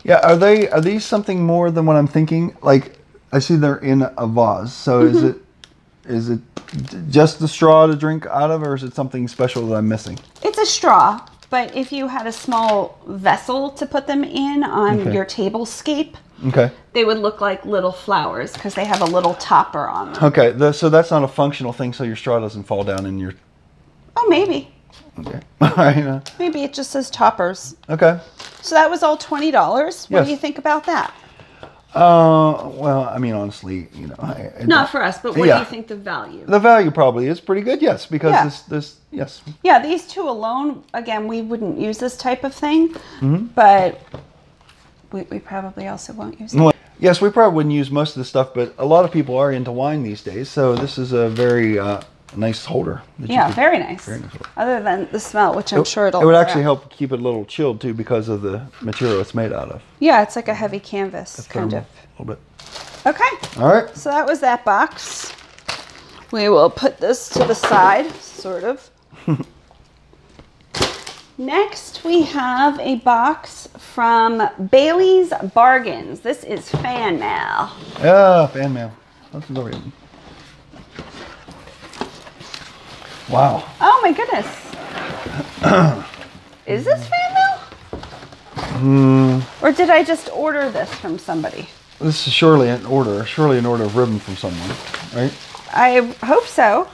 Yeah, are they are these something more than what I'm thinking? Like I see they're in a vase. So is Mm-hmm. it is it just the straw to drink out of, or is it something special that I'm missing? It's a straw, but if you had a small vessel to put them in on Okay. your tablescape, Okay. they would look like little flowers because they have a little topper on them. Okay. The, so that's not a functional thing. So your straw doesn't fall down in your. Oh, maybe. Okay. All right. uh, Maybe it just says toppers. Okay. So that was all $20. What Yes. do you think about that? Uh, well, I mean, honestly, you know, I, I Not for us, but what do you think the value? the value probably is pretty good. Yes, because Yeah. this this yes. Yeah, these two alone, again, we wouldn't use this type of thing, Mm-hmm. but we, we probably also won't use it. Well, Yes, we probably wouldn't use most of the stuff, but a lot of people are into wine these days, so this is a very uh, nice holder. Yeah, very nice. very nice. Other than the smell, which I'm sure it'll. It would actually out. help keep it a little chilled too because of the material it's made out of. Yeah, it's like a heavy canvas, kind of. A little bit. Okay, All right. so that was that box. We will put this to the side, sort of. Next, we have a box from Bailey's Bargains. This is fan mail. Yeah, fan mail. Let's go read them. Wow. Oh my goodness. is this fan mail? Hmm. Or did I just order this from somebody? This is surely an order, surely an order of ribbon from someone, right? I hope so.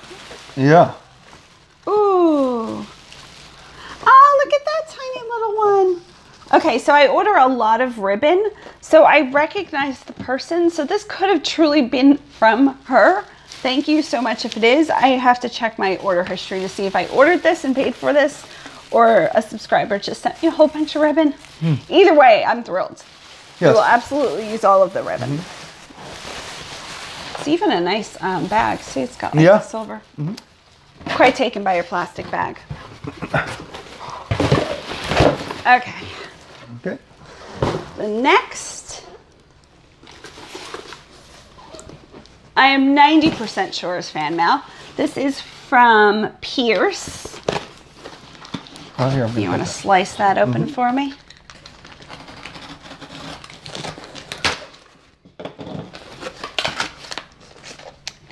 Yeah. Ooh. Oh, look at that tiny little one. Okay, so I order a lot of ribbon, so I recognize the person. So this could have truly been from her. Thank you so much if it is. I have to check my order history to see if I ordered this and paid for this or a subscriber just sent me a whole bunch of ribbon. Hmm. Either way, I'm thrilled. We Yes. will absolutely use all of the ribbon. Mm-hmm. It's even a nice um, bag. See, it's got like Yeah. silver. Mm-hmm. Quite taken by your plastic bag. Okay. Okay. The next, I am 90% sure is fan mail. This is from Pierce. Oh, here, You want gonna slice that open mm-hmm. for me?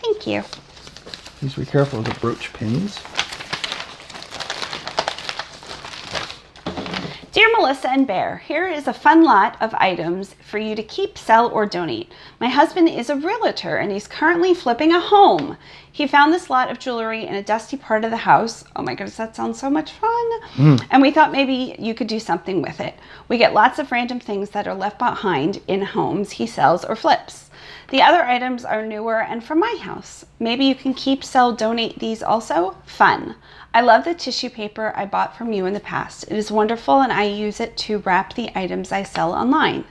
Thank you. Please be careful of the brooch pins. Dear Mellissa and Bear, here is a fun lot of items for you to keep, sell, or donate. My husband is a realtor and he's currently flipping a home. He found this lot of jewelry in a dusty part of the house. Oh my goodness, that sounds so much fun. Hmm. And we thought maybe you could do something with it. We get lots of random things that are left behind in homes he sells or flips. The other items are newer and from my house. Maybe you can keep, sell, donate these also. Fun. I love the tissue paper I bought from you in the past. It is wonderful and I use it to wrap the items I sell online.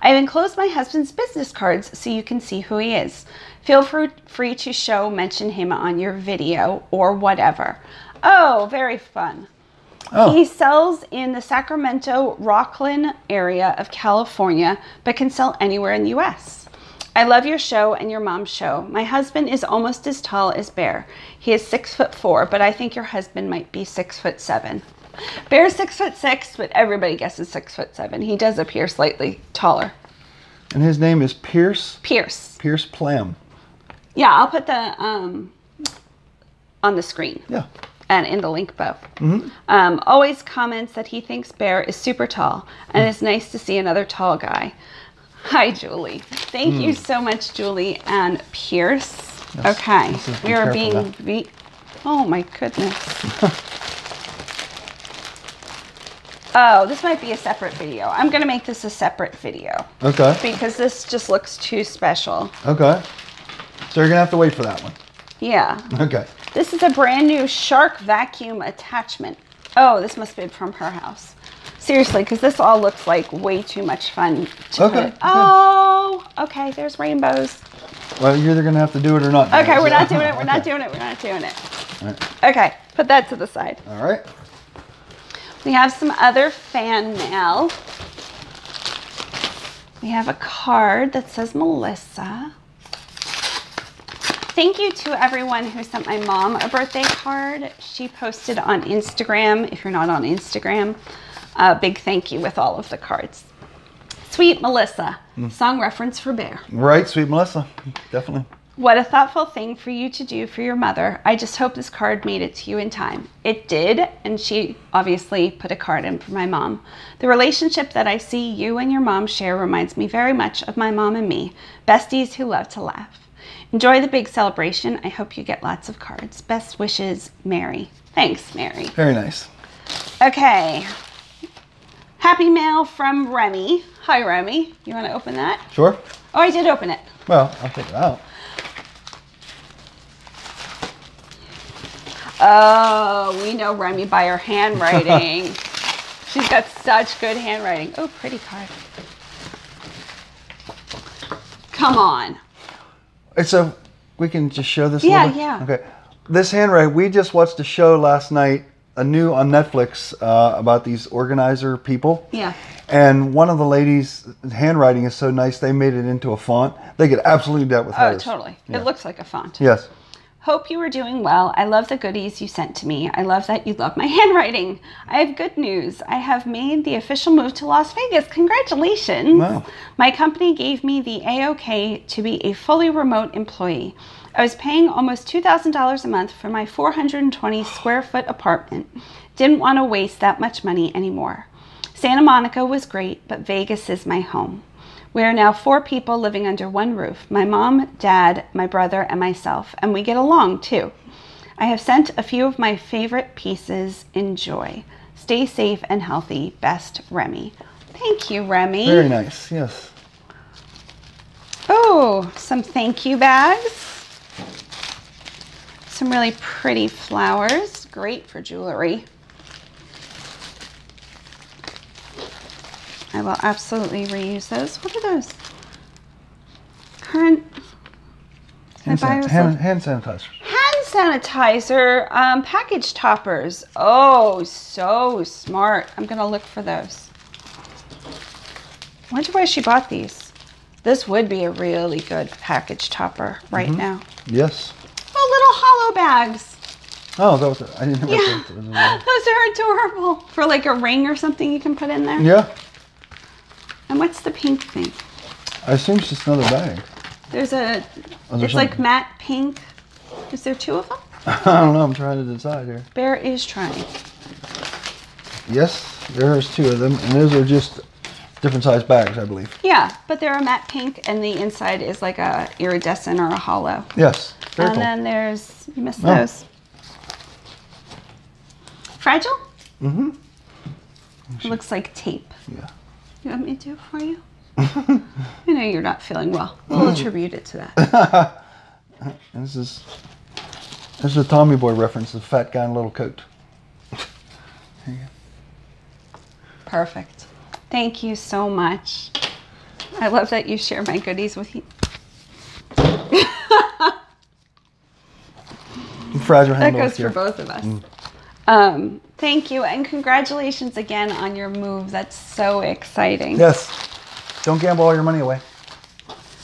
I have enclosed my husband's business cards so you can see who he is. Feel free, free to show, mention him on your video or whatever. Oh, very fun. Oh, He sells in the Sacramento Rocklin area of California, but can sell anywhere in the US. I love your show and your mom's show. My husband is almost as tall as Bear. He is six foot four, but I think your husband might be six foot seven. Bear's six foot six, but everybody guesses six foot seven. He does appear slightly taller. and his name is Pierce Pierce. Pierce Plam. Yeah, I'll put the um on the screen. Yeah. and in the link bow. Um, always comments that he thinks Bear is super tall, and it's nice to see another tall guy. Hi, Julie. Thank you hmm. so much, Julie and Pierce. Yes, okay, we are being. now. Be- oh my goodness. oh, this might be a separate video. I'm gonna make this a separate video Okay. because this just looks too special. Okay. So you're gonna have to wait for that one. Yeah. Okay. This is a brand new shark vacuum attachment. Oh, this must be from her house. Seriously, because this all looks like way too much fun. To Okay, put- okay. Oh, okay. There's rainbows. Well, you're either gonna have to do it or not. Okay, it, we're so- not doing it. We're not doing it. We're not doing it. Right. Okay, put that to the side. All right. We have some other fan mail. We have a card that says Mellissa. Thank you to everyone who sent my mom a birthday card. She posted on Instagram. If you're not on Instagram, a big thank you with all of the cards. Sweet Melissa, mm. song reference for Bear. Right, sweet Melissa. Definitely. What a thoughtful thing for you to do for your mother. I just hope this card made it to you in time. It did, and she obviously put a card in for my mom. The relationship that I see you and your mom share reminds me very much of my mom and me, besties who love to laugh. Enjoy the big celebration. I hope you get lots of cards. Best wishes, Mary. Thanks, Mary. Very nice. Okay. Happy mail from Remy. Hi, Remy. You want to open that? Sure. Oh, I did open it. Well, I'll take it out. Oh, we know Remy by her handwriting. She's got such good handwriting. Oh, pretty card. Come on. It's a. We can just show this. Yeah, yeah. Okay. This handwriting. We just watched a show last night, a new on Netflix uh, about these organizer people. Yeah. And one of the ladies' handwriting is so nice they made it into a font. They could absolutely do that with Oh, hers. totally. Yeah. It looks like a font. Yes. Hope you are doing well. I love the goodies you sent to me. I love that you love my handwriting. I have good news. I have made the official move to Las Vegas. Congratulations. Wow. My company gave me the AOK to be a fully remote employee. I was paying almost $2,000 a month for my 420 square foot apartment. Didn't want to waste that much money anymore. Santa Monica was great, but Vegas is my home. We are now four people living under one roof my mom, dad, my brother, and myself, and we get along too. I have sent a few of my favorite pieces. Enjoy. Stay safe and healthy. Best, Remy. Thank you, Remy. Very nice. Yes. Oh, some thank you bags. Some really pretty flowers. Great for jewelry. I will absolutely reuse those. What are those? Current Hand, san- hand, hand sanitizer. hand sanitizer um, package toppers. Oh, so smart. I'm going to look for those. wonder why she bought these. This would be a really good package topper right now. Yes. Oh, little hollow bags. Oh, it. I didn't Yeah. what that was. Those are adorable. For like a ring or something you can put in there. Yeah. And what's the pink thing? I assume it's just another bag. There's a, Oh, there's it's like matte pink. Is there two of them? I don't know. I'm trying to decide here. Bear is trying. Yes. There's two of them, and those are just different size bags, I believe. Yeah, but they're a matte pink, and the inside is like a iridescent or a hollow. Yes. Very and cool. then there's you missed Oh. those. Fragile. Mm-hmm. Looks like tape. Yeah. You want me to do it for you? I know you're not feeling well. We'll attribute it to that. This is this is a Tommy Boy reference, the fat guy in a little coat. Perfect. Thank you so much. I love that you share my goodies with you. Fragile That handle goes with for both of us. Mm. Um, thank you and congratulations again on your move. That's so exciting. Yes. Don't gamble all your money away.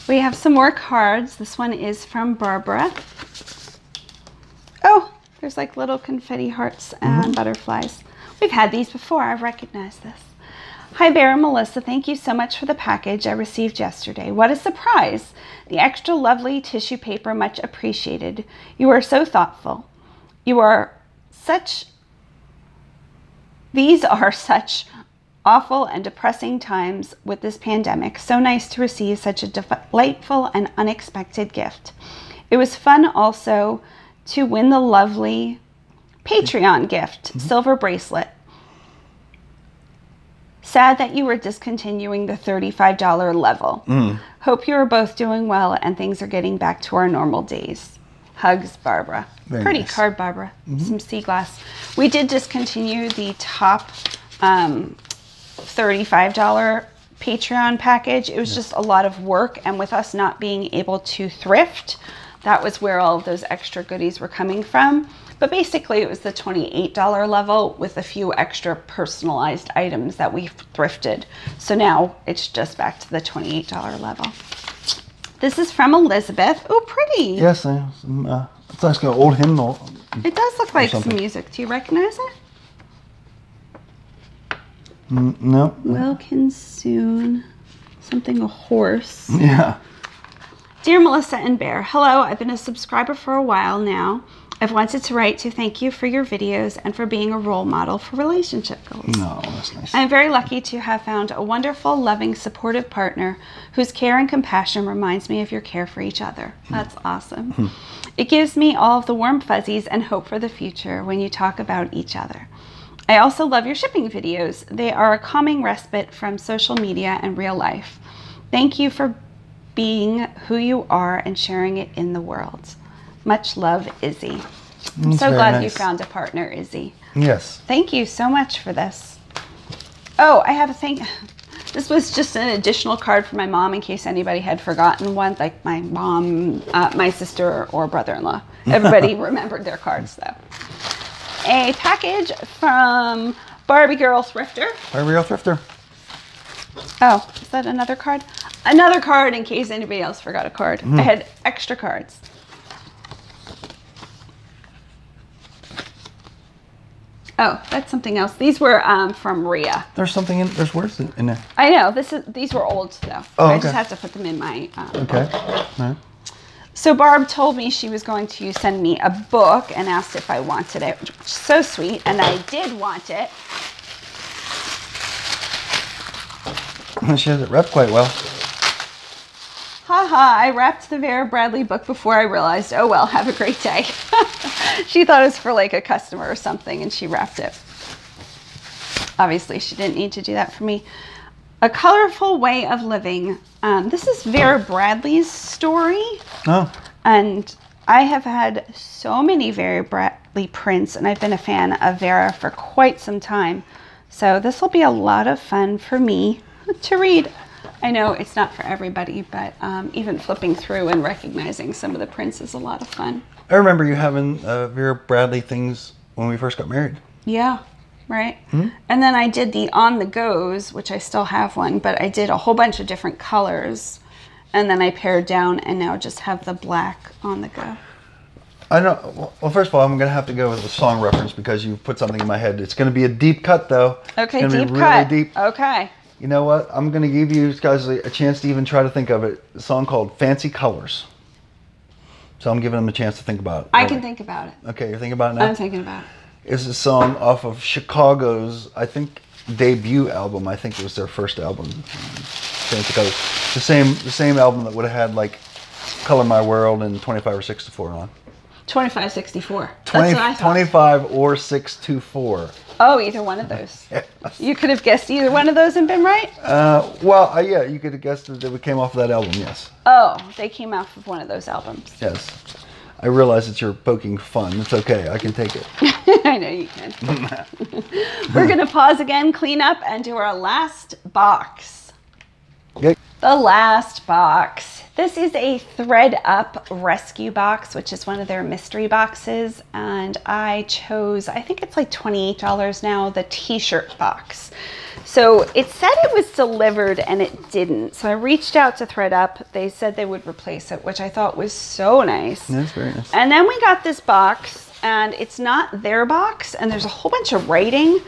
We have some more cards. This one is from Barbara. Oh, there's like little confetti hearts and butterflies. We've had these before. I've recognized this. Hi, Bear and Mellissa. Thank you so much for the package I received yesterday. What a surprise! The extra lovely tissue paper, much appreciated. You are so thoughtful. You are such. These are such awful and depressing times with this pandemic. So nice to receive such a delightful and unexpected gift. It was fun also to win the lovely Patreon gift, mm-hmm. silver bracelet. Sad that you were discontinuing the $35 level. Mm. Hope you are both doing well and things are getting back to our normal days. Hugs, Barbara. Very Pretty nice. Card, Barbara. Some sea glass. We did discontinue the top um, $35 Patreon package. It was just a lot of work, and with us not being able to thrift, that was where all of those extra goodies were coming from. But basically, it was the $28 level with a few extra personalized items that we thrifted. So now it's just back to the $28 level. This is from Elizabeth. Oh, pretty. Yes, I, some, uh, it's like an old hymnal. It does look like some music. Do you recognize it? Mm, no. Wilkins soon. Something a horse. Yeah. Dear Mellissa and Bear, hello. I've been a subscriber for a while now. I've wanted to write to thank you for your videos and for being a role model for relationship goals. No, that's nice. I'm very lucky to have found a wonderful, loving, supportive partner whose care and compassion reminds me of your care for each other. That's awesome. Hmm. It gives me all of the warm fuzzies and hope for the future when you talk about each other. I also love your shipping videos. They are a calming respite from social media and real life. Thank you for being who you are and sharing it in the world. Much love, Izzy. I'm That's so glad you found a partner, Izzy. Yes. Thank you so much for this. Oh, I have a thing. This was just an additional card for my mom in case anybody had forgotten one, like my mom, uh, my sister, or brother in law. Everybody remembered their cards though. A package from Barbie Girl Thrifter. Barbie Girl Thrifter. Oh, is that another card? Another card in case anybody else forgot a card. I had extra cards. Oh, that's something else. These were um, from Ria. There's something in. There's words in in there. I know this is these were old though. Oh, I just have to put them in my. Um, Okay. Right. So Barb told me she was going to send me a book and asked if I wanted it, so sweet, and I did want it. She has it wrapped quite well. Haha, I wrapped the Vera Bradley book before I realized, oh well, have a great day. she thought it was for like a customer or something and she wrapped it. Obviously, she didn't need to do that for me. A colorful way of living. Um, this is Vera Bradley's story. Oh. And I have had so many Vera Bradley prints, and I've been a fan of Vera for quite some time. So this will be a lot of fun for me to read. I know it's not for everybody, but um, even flipping through and recognizing some of the prints is a lot of fun. I remember you having uh, Vera Bradley things when we first got married. Yeah, right. And then I did the on the goes, which I still have one, but I did a whole bunch of different colors. And then I pared down and now just have the black on the go. I know. well- first of all, I'm gonna have to go with a song reference because you put something in my head. It's gonna be a deep cut, though. Okay, deep be cut. really deep. Okay. You know what? I'm gonna give you guys a a chance to even try to think of it. A song called "Fancy Colors." So I'm giving them a chance to think about it. I can think about it. Okay, you're thinking about it now. I'm thinking about it. it. is a song off of Chicago's, I think, debut album. I think it was their first album. St. Chicago. The same, the same album that would have had like "Color My World" and "25 or 6 to 4" on. 2564. 20, That's what I thought. 25 or 624. Oh, either one of those. You could have guessed either one of those and been right? Uh, well, uh, yeah, you could have guessed that it came off of that album. Yes, Oh, they came off of one of those albums. yes. I realize that you're poking fun. It's okay. I can take it. I know you can. We're going to pause again, clean up, and do our last box. Okay. The last box. This is a ThredUp rescue box, which is one of their mystery boxes. And I chose, I think it's like $28 now, the t shirt box. So it said it was delivered and it didn't. So I reached out to ThredUp. They said they would replace it, which I thought was so nice. That's very nice. And then we got this box, and it's not their box, and there's a whole bunch of writing,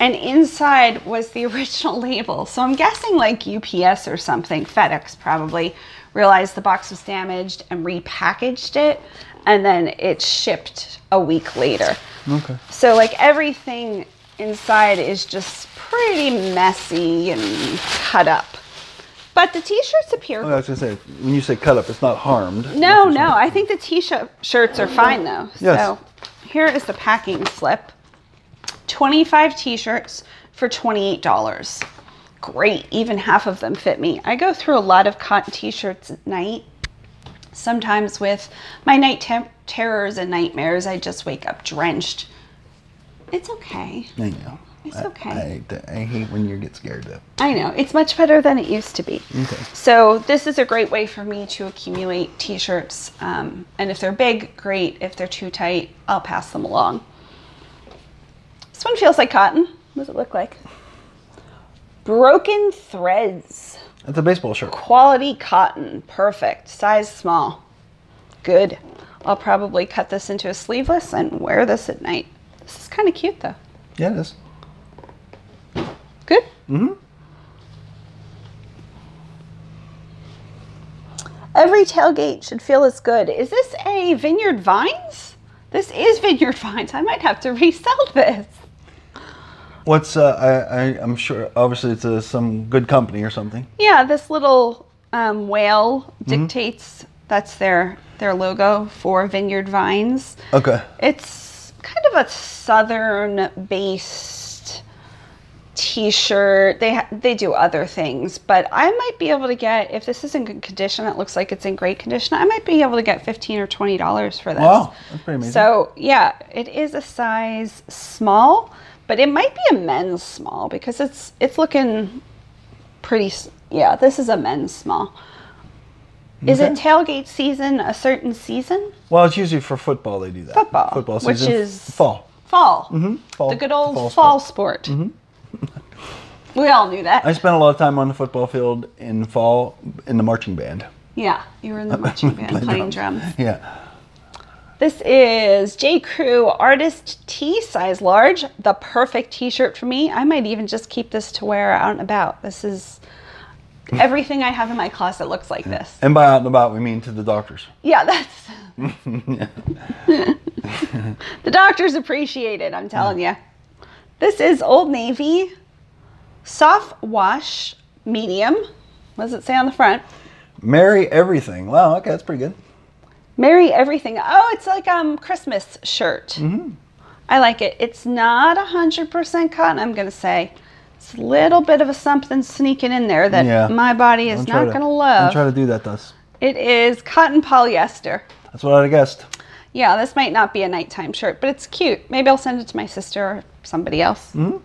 and inside was the original label. So I'm guessing like UPS or something, FedEx probably, realized the box was damaged and repackaged it, and then it shipped a week later. Okay. So like everything inside is just pretty messy and cut up. But the t-shirts appear Oh, I was gonna say when you say cut up, it's not harmed. no, no. I think the t-shirts are fine though. Yes. So here is the packing slip. 25 t-shirts for $28. Great. Even half of them fit me. I go through a lot of cotton t-shirts at night. Sometimes with my night terrors and nightmares, I just wake up drenched. It's okay. I know. It's I- okay. I, I hate when you get scared though. I know. It's much better than it used to be. Okay. So this is a great way for me to accumulate t-shirts. Um, and if they're big, great. If they're too tight, I'll pass them along. This one feels like cotton. What does it look like? Broken threads. That's a baseball shirt. Quality cotton. Perfect. Size small. Good. I'll probably cut this into a sleeveless and wear this at night. This is kind of cute though. Yeah, it is. Good. Mm-hmm. Every tailgate should feel as good. Is this a Vineyard Vines? This is Vineyard Vines. I might have to resell this. What's uh, I, I I'm sure obviously it's uh some good company or something. Yeah, this little um, whale dictates that's their their logo for Vineyard Vines. Okay. It's kind of a southern based t-shirt. They ha- they do other things, but I might be able to get if this is in good condition, it looks like it's in great condition. I might be able to get 15 or 20 dollars for this. Wow, that's pretty amazing. So, yeah, it is a size small, but it might be a men's small because it's it's looking pretty yeah, this is a men's small. Is it tailgate season a certain season? Well, it's usually for football they do that. Football, Football which season. is- fall. Fall. Mm-hmm. Fall. The good old fall fall, sport. sport. we all knew that. I spent a lot of time on the football field in fall in the marching band. yeah, you were in the marching band playing drums. Yeah. This is J. Crew Artist T size large, the perfect t-shirt for me. I might even just keep this to wear out and about. This is everything I have in my closet looks like this. And by out and about we mean to the doctors. Yeah, that's the doctors appreciate it. I'm telling you. This is Old Navy soft wash medium. What does it say on the front? Marry everything. Wow. Okay, that's pretty good. Merry everything. Oh, it's like um Christmas shirt. I like it. It's not hundred percent cotton. I'm gonna say it's a little bit of a something sneaking in there that Yeah. my body is not to- gonna Don't love. try to do that to us. It is cotton polyester. That's what I'd have guessed. Yeah, this might not be a nighttime shirt, but it's cute. Maybe I'll send it to my sister or somebody else. Mhm.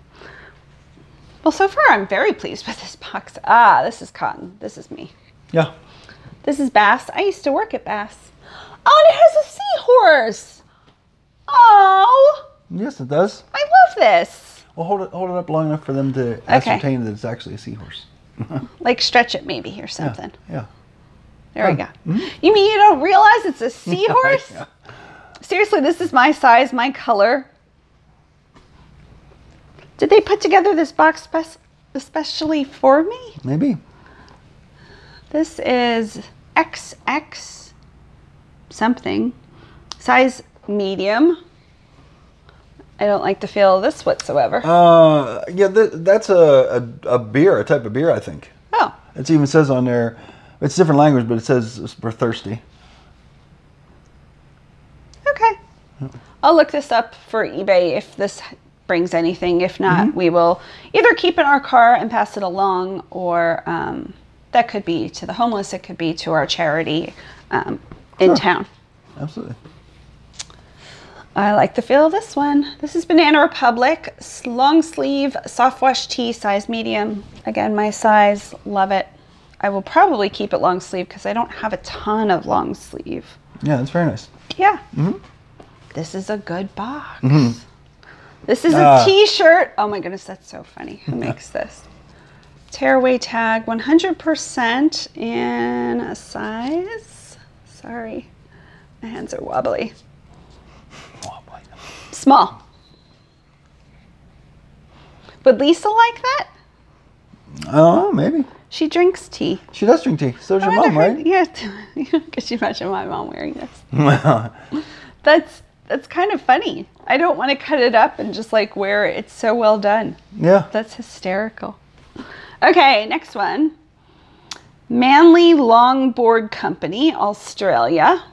Well, so far I'm very pleased with this box. Ah, this is cotton. This is me. Yeah. This is Bass. I used to work at Bass. Oh, and it has a seahorse. Oh, Yes, it does. I love this. Well, hold it hold it up long enough for them to ascertain that it's actually a seahorse. Like stretch it maybe or something. Yeah. There we go. Mm-hmm. You mean you don't realize it's a seahorse? Yeah. Seriously, this is my size, my color. Did they put together this box especially for me? Maybe. This is XX something, size medium. I don't like the feel of this whatsoever. Uh, yeah, th- that's a, a a beer, a type of beer, I think. oh, It even says on there, it's different language, but it says we're thirsty. okay. I'll look this up for eBay if this brings anything. If not, we will either keep in our car and pass it along, or um, that could be to the homeless. It could be to our charity um, in town. Absolutely. I like the feel of this one. This is Banana Republic long sleeve soft wash tee, size medium. Again, my size, love it. I will probably keep it long sleeve because I don't have a ton of long sleeve. Yeah, that's very nice. Yeah. This is a good box. This is Ah. a t-shirt. Oh my goodness, that's so funny. Who makes this? Tearaway tag, 100% in a size. Sorry, my hands are wobbly. Boy. Small. Would Lisa like that? Oh, maybe. She drinks tea. She does drink tea. So does I your mom, her- right? Yeah. Could you imagine my mom wearing this? Well, That's that's kind of funny. I don't want to cut it up and just like wear it. It's so well done. yeah. That's hysterical. Okay, next one. Manly Longboard Company, Australia.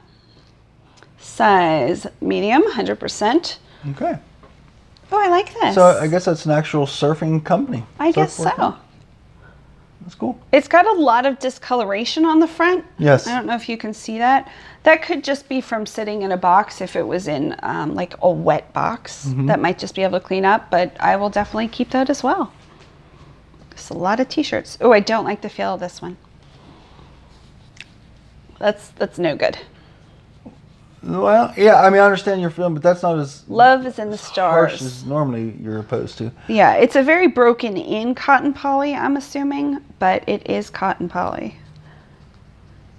Size medium, 100%. Okay. Oh, I like this. So I guess that's an actual surfing company. I guess so. company. That's cool. It's got a lot of discoloration on the front. Yes. I don't know if you can see that. That could just be from sitting in a box if it was in um, like a wet box. Mm-hmm. That might just be able to clean up, but I will definitely keep that as well. It's a lot of t-shirts. Oh, I don't like the feel of this one. That's that's no good. Well, yeah, I mean, I understand your feeling, but that's not as Love is in the stars. harsh as normally you're opposed to. Yeah, it's a very broken in cotton poly, I'm assuming, but it is cotton poly.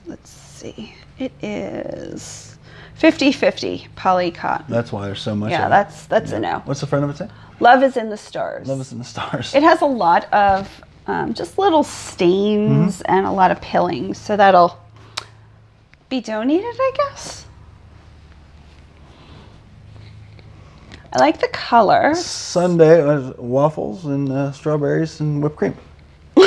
Let's see. It is 50-50 poly cotton. That's why there's so much. Yeah, that's that's a no. What's the front of it say? Love is in the stars. Love is in the stars. It has a lot of um, just little stains Mm-hmm. and a lot of pillings, so that'll be donated, I guess. I like the color. Sunday uh, waffles and uh, strawberries and whipped cream.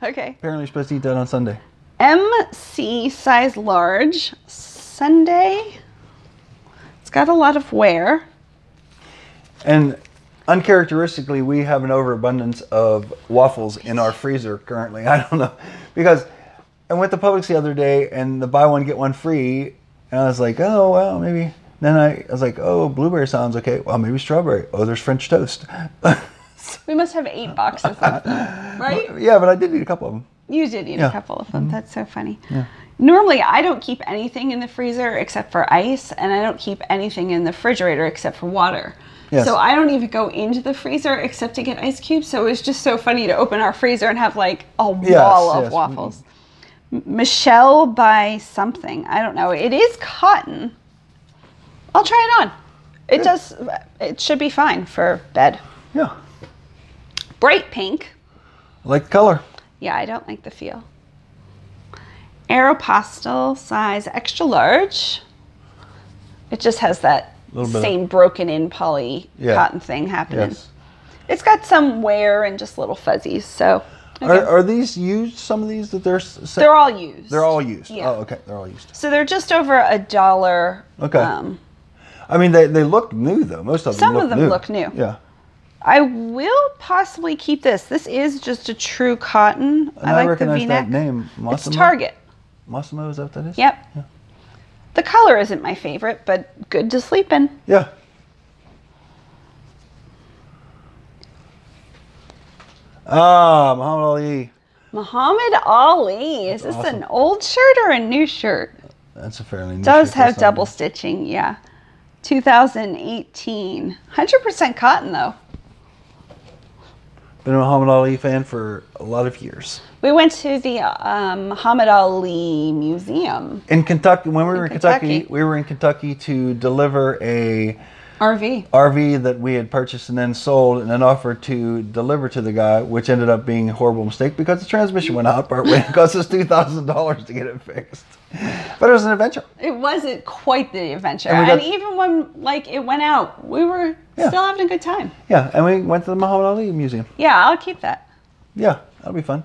Okay. Apparently, you're supposed to eat that on Sunday. MC size large Sunday. It's got a lot of wear. And uncharacteristically, we have an overabundance of waffles in our freezer currently. I don't know because I went to Publix the other day and the buy one get one free, and I was like, oh well, maybe. Then I, I was like, oh, blueberry sounds okay. Well, maybe strawberry. Oh, there's French toast. We must have eight boxes of them, right? yeah, but I did eat a couple of them. You did eat Yeah. a couple of them. Mm-hmm. That's so funny. Yeah. Normally, I don't keep anything in the freezer except for ice, and I don't keep anything in the refrigerator except for water. Yes. So I don't even go into the freezer except to get ice cubes. So it was just so funny to open our freezer and have like a wall Yes, of yes. waffles. Michelle by something. I don't know. It is cotton. I'll try it on. It does. It should be fine for bed. Yeah, Bright pink. I like the color. Yeah, I don't like the feel. Aeropostale size extra large. It just has that bit of- same broken in poly Yeah. cotton thing happening. Yes. It's got some wear and just little fuzzies. So okay. Are, are these used? Some of these that they're s- they're all used. they're all used. Yeah. Oh, okay, they're all used. So they're just over a dollar. Okay. Um, I mean, they, they look new though. Most of them. Some look of them new. look new. Yeah. I will possibly keep this. This is just a true cotton. And I I, like the recognize V-neck. that name. It's Target. Mossimo, is that what that is? Yep. The color isn't my favorite, but good to sleep in. Yeah. Ah, Muhammad Ali. Muhammad Ali. Is this awesome. an old shirt or a new shirt? That's a fairly new Does shirt, have that's double stitching, yeah. 2018. 100% cotton though. Been a Muhammad Ali fan for a lot of years. We went to the um, Muhammad Ali Museum. In Kentucky, when we were in Kentucky, Kentucky. we were in Kentucky to deliver a RV. RV that we had purchased and then sold and then offered to deliver to the guy, which ended up being a horrible mistake because the transmission went out partway. It cost us two thousand dollars to get it fixed. But it was an adventure. It wasn't quite the adventure. And And, even when like it went out, we were Yeah. still having a good time. Yeah, and we went to the Muhammad Ali Museum. Yeah, I'll keep that. Yeah, that'll be fun.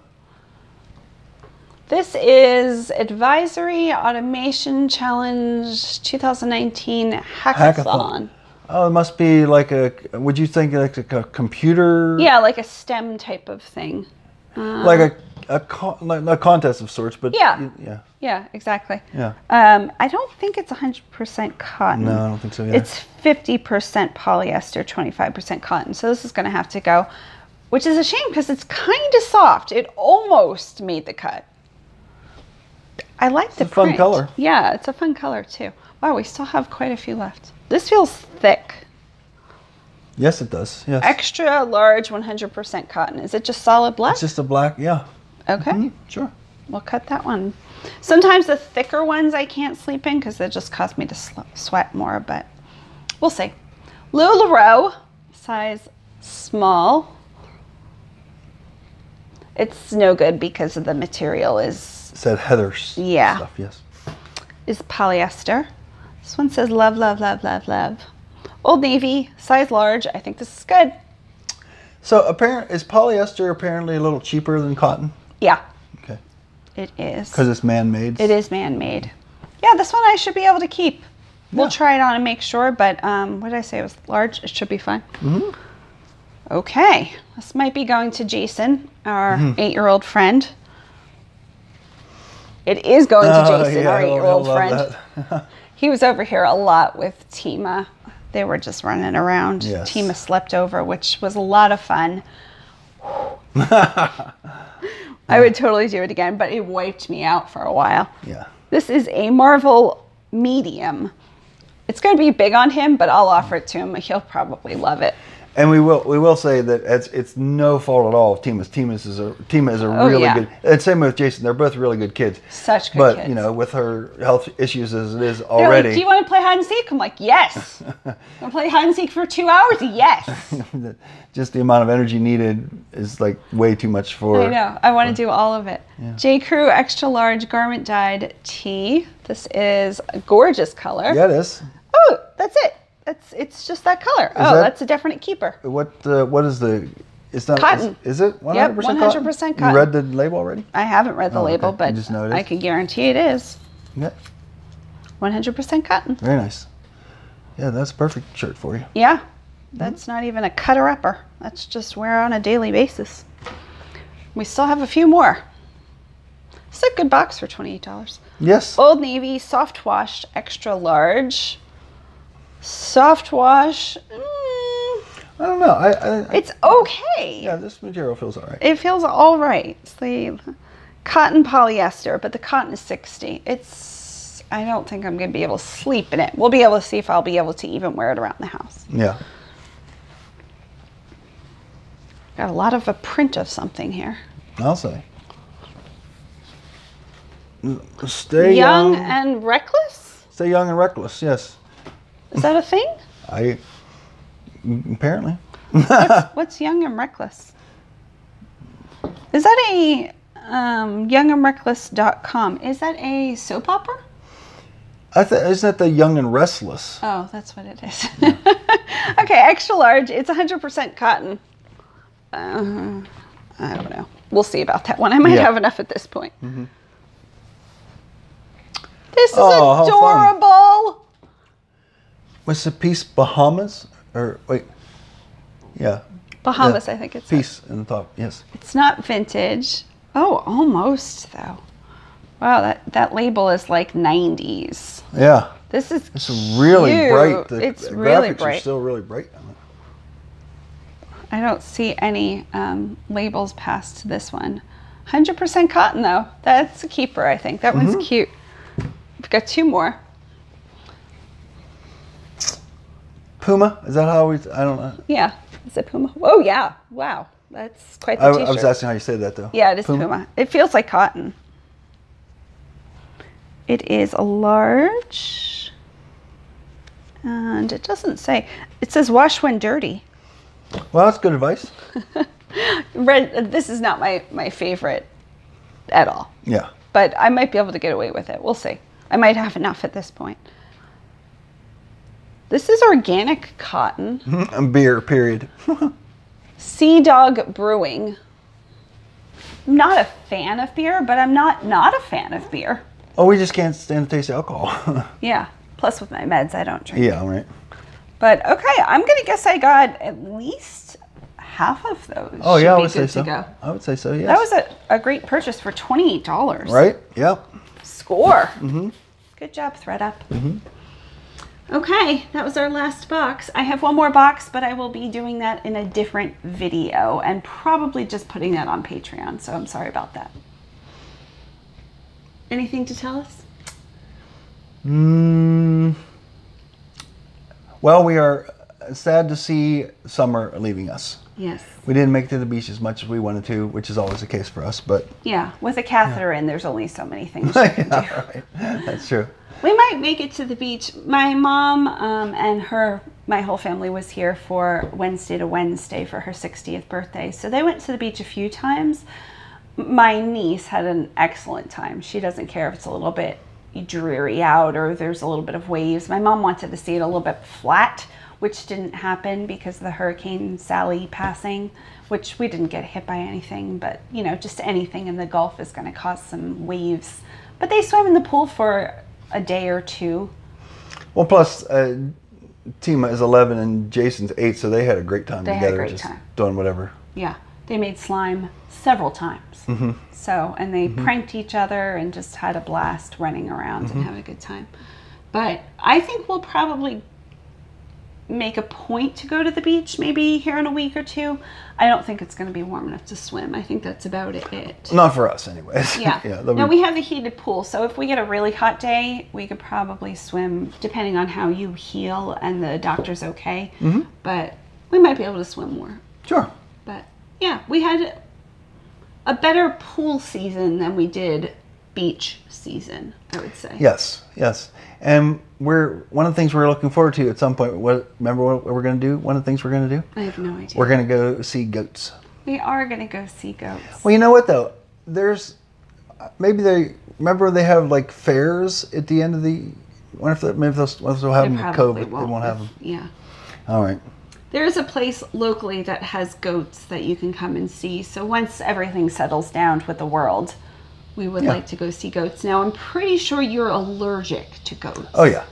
This is Advisory Automation Challenge 2019 Hackathon. Hackathon. Oh, it must be like a. Would you think like a, computer? Yeah, like a STEM type of thing. Uh, Like a a, con- like a contest of sorts, but Yeah. yeah, yeah, exactly. yeah. Um, I don't think it's 100% cotton. No, I don't think so. Yeah. It's 50% polyester, 25% cotton. So this is going to have to go, which is a shame because it's kind of soft. It almost made the cut. I like the a fun color. Yeah, it's a fun color too. Wow, we still have quite a few left. This feels thick. yes, it does. Yes. Extra large 100% cotton. Is it just solid black? It's just a black. Yeah. okay. Mm, sure. We'll cut that one. Sometimes the thicker ones I can't sleep in because they just cause me to sl- sweat more, but we'll see. LuLaRoe, size small. It's no good because of the material is said Heather's. Yeah. Stuff. Yes. is polyester. This one says love, love, love, love, love. Old Navy, size large. I think this is good. So apparent is polyester apparently a little cheaper than cotton? Yeah, Okay. it is. Because it's man-made. It is man-made. Yeah, this one I should be able to keep. We'll try it on and make sure, but um, what did I say? It was large. It should be fine. Okay, this might be going to Jason, our eight-year-old friend. It is going to Oh, Jason, yeah, our eight-year-old friend. He was over here a lot with Tima. They were just running around. Yes. Tima slept over, which was a lot of fun. I would totally do it again, but it wiped me out for a while. yeah. This is a Marvel medium. It's going to be big on him, but I'll offer it to him. He'll probably love it. And we will we will say that it's it's no fault at all of Tima's. Tima's is a Tima is a Oh, really yeah. good. And same with Jason. They're both really good kids. Such good kids. but kids. you know, with her health issues as it is already, like, do you want to play hide and seek? I'm like, yes. to play hide and seek for two hours? Yes. just the amount of energy needed is like way too much for. I know. I want to do all of it. J. Crew extra large garment dyed tee. This is a gorgeous color. Yeah, it is. Oh, that's it. That's it's just that color. oh, that- that's a definite keeper. What uh, what is the? It's not Cotton. Is, is it one Yep, hundred percent 100% You cotton. read the label already? I haven't read the Oh, okay. label, You but just know I can guarantee it is Yeah. 100% cotton. Very nice. Yeah, that's a perfect shirt for you. Yeah, that's not even a cutter upper. That's just wear on a daily basis. We still have a few more. It's a good box for $28. Yes. Old Navy soft washed extra large. Soft wash. mm, I don't know. I, I it's okay. yeah, this material feels all right. It feels all right. It's the cotton polyester, but the cotton is 60. It's, I don't think I'm going to be able to sleep in it. We'll be able to see if I'll be able to even wear it around the house. Yeah. Got a lot of a print of something here. I'll say. Stay Young young. and reckless? Stay young and reckless. Yes. Is that a thing? I apparently. What's young and reckless? Is that a um, youngandreckless.com? Is that a soap opera? I th- isn't that the young and restless? Oh, that's what it is. okay, extra large. It's 100% cotton. Uh, I don't know. We'll see about that one. I might Yeah. have enough at this point. This is Oh, adorable. Was it Peace Bahamas or wait? Yeah, Bahamas, I think it's. Peace in the top. Yes. It's not vintage. Oh, almost though. Wow, that, that label is like 90s. Yeah. This is It's really cute. bright. The it's graphics really are bright. still really bright. on it. I don't see any um, labels past this one. 100% cotton though. That's a keeper, I think. That Mm-hmm. one's cute. We've got two more. Puma? Is that how we? I don't know. Yeah. Is it Puma? Oh, yeah. Wow. That's quite the I, t-shirt. I was asking how you say that though. Yeah, it is Puma. It feels like cotton. It is a large. And it doesn't say. It says wash when dirty. Well, that's good advice. Red. This is not my my favorite at all. Yeah. But I might be able to get away with it. We'll see. I might have enough at this point. This is organic cotton. And beer, period. Sea Dog Brewing. I'm not a fan of beer, but I'm not not a fan of beer. oh, we just can't stand the taste of alcohol. Yeah. Plus, with my meds, I don't drink. yeah, right. But okay, I'm gonna guess I got at least half of those. Oh, yeah, I would say so. go. I would say so, yes. That was a, a great purchase for twenty eight dollars. Right? Yep. Score. Mm-hmm. Good job, ThredUp. Mm-hmm. Okay, that was our last box. I have one more box, but I will be doing that in a different video and probably just putting that on Patreon. So I'm sorry about that. Anything to tell us? Mm, well, we are sad to see summer leaving us. Yes. We didn't make it to the beach as much as we wanted to, which is always the case for us, but Yeah, with a catheter in, there's only so many things you can do. yeah, right. That's true. We might make it to the beach. My mom um, and her, my whole family was here for Wednesday to Wednesday for her 60th birthday. So they went to the beach a few times. My niece had an excellent time. She doesn't care if it's a little bit dreary out or there's a little bit of waves. My mom wanted to see it a little bit flat, which didn't happen because of the Hurricane Sally passing, which we didn't get hit by anything, but you know, just anything in the Gulf is going to cause some waves. But they swam in the pool for a day or two. Well, plus, uh, Tima is 11 and Jason's 8, so they had a great time They had a together, great just time. doing whatever. Yeah, they made slime several times. Mm-hmm. So, and they mm-hmm. pranked each other and just had a blast running around and mm-hmm. having a good time. But I think we'll probably make a point to go to the beach maybe here in a week or two. I don't think it's going to be warm enough to swim. I think that's about it. Not for us, anyways. Yeah. yeah. no, be- we have the heated pool, so if we get a really hot day, we could probably swim, depending on how you heal and the doctor's okay. Mm-hmm. But we might be able to swim more. Sure. But yeah, we had a better pool season than we did beach season. I would say. Yes, yes. And we're one of the things we're looking forward to at some point. What remember what we're going to do? One of the things we're going to do. I have no idea. We're going to go see goats. we are gonna go see goats. Well, you know what though? There's maybe they remember they have like fairs at the end of the. Wonder if that, maybe they'll, they'll have They them COVID. won't. They won't have them. Yeah. All right. There is a place locally that has goats that you can come and see. So once everything settles down with the world, we would Yeah. like to go see goats. Now I'm pretty sure you're allergic to goats. Oh yeah.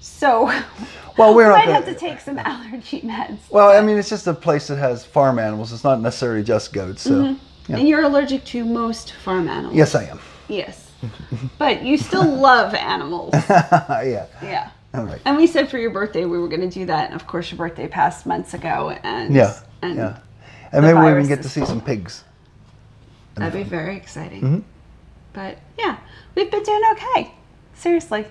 So Well, we're we might gonna- have to take some allergy meds. Well, I mean, it's just a place that has farm animals. It's not necessarily just goats. So, Mm-hmm. And you're allergic to most farm animals. yes, I am. Yes. But you still love animals. yeah. Yeah. All right. And we said for your birthday we were going to do that, and of course your birthday passed months ago, and Yeah. and yeah. And maybe we even get to see some pigs. that'd be very exciting. Mm-hmm. But yeah, we've been doing okay. Seriously,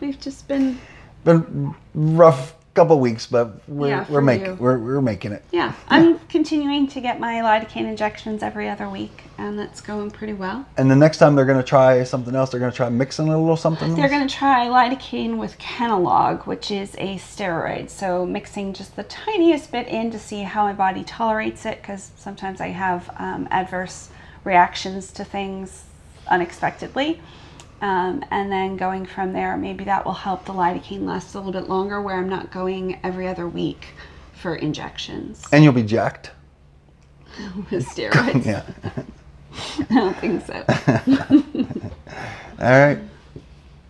we've just been Been rough couple weeks, but we're Yeah, we're making we're, we're making it. yeah. I'm continuing to get my lidocaine injections every other week, and that's going pretty well. And the next time they're going to try something else, they're going to try mixing a little something. They're going to try lidocaine with Kenalog, which is a steroid. So mixing just the tiniest bit in to see how my body tolerates it, because sometimes I have um, adverse reactions to things unexpectedly. Um, and then going from there, maybe that will help the lidocaine last a little bit longer, where I'm not going every other week for injections and you'll be jacked. with steroids. Yeah. I don't think so. All right.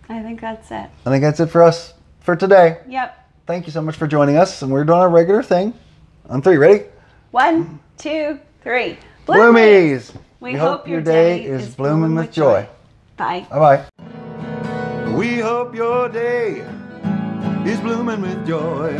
I think that's it. I think that's it for us for today. Yep. Thank you so much for joining us, and we're doing our regular thing. On three, ready? One, two, three. Bloomies. We hope your day is blooming with joy. Bye. Bye bye. We hope your day is blooming with joy.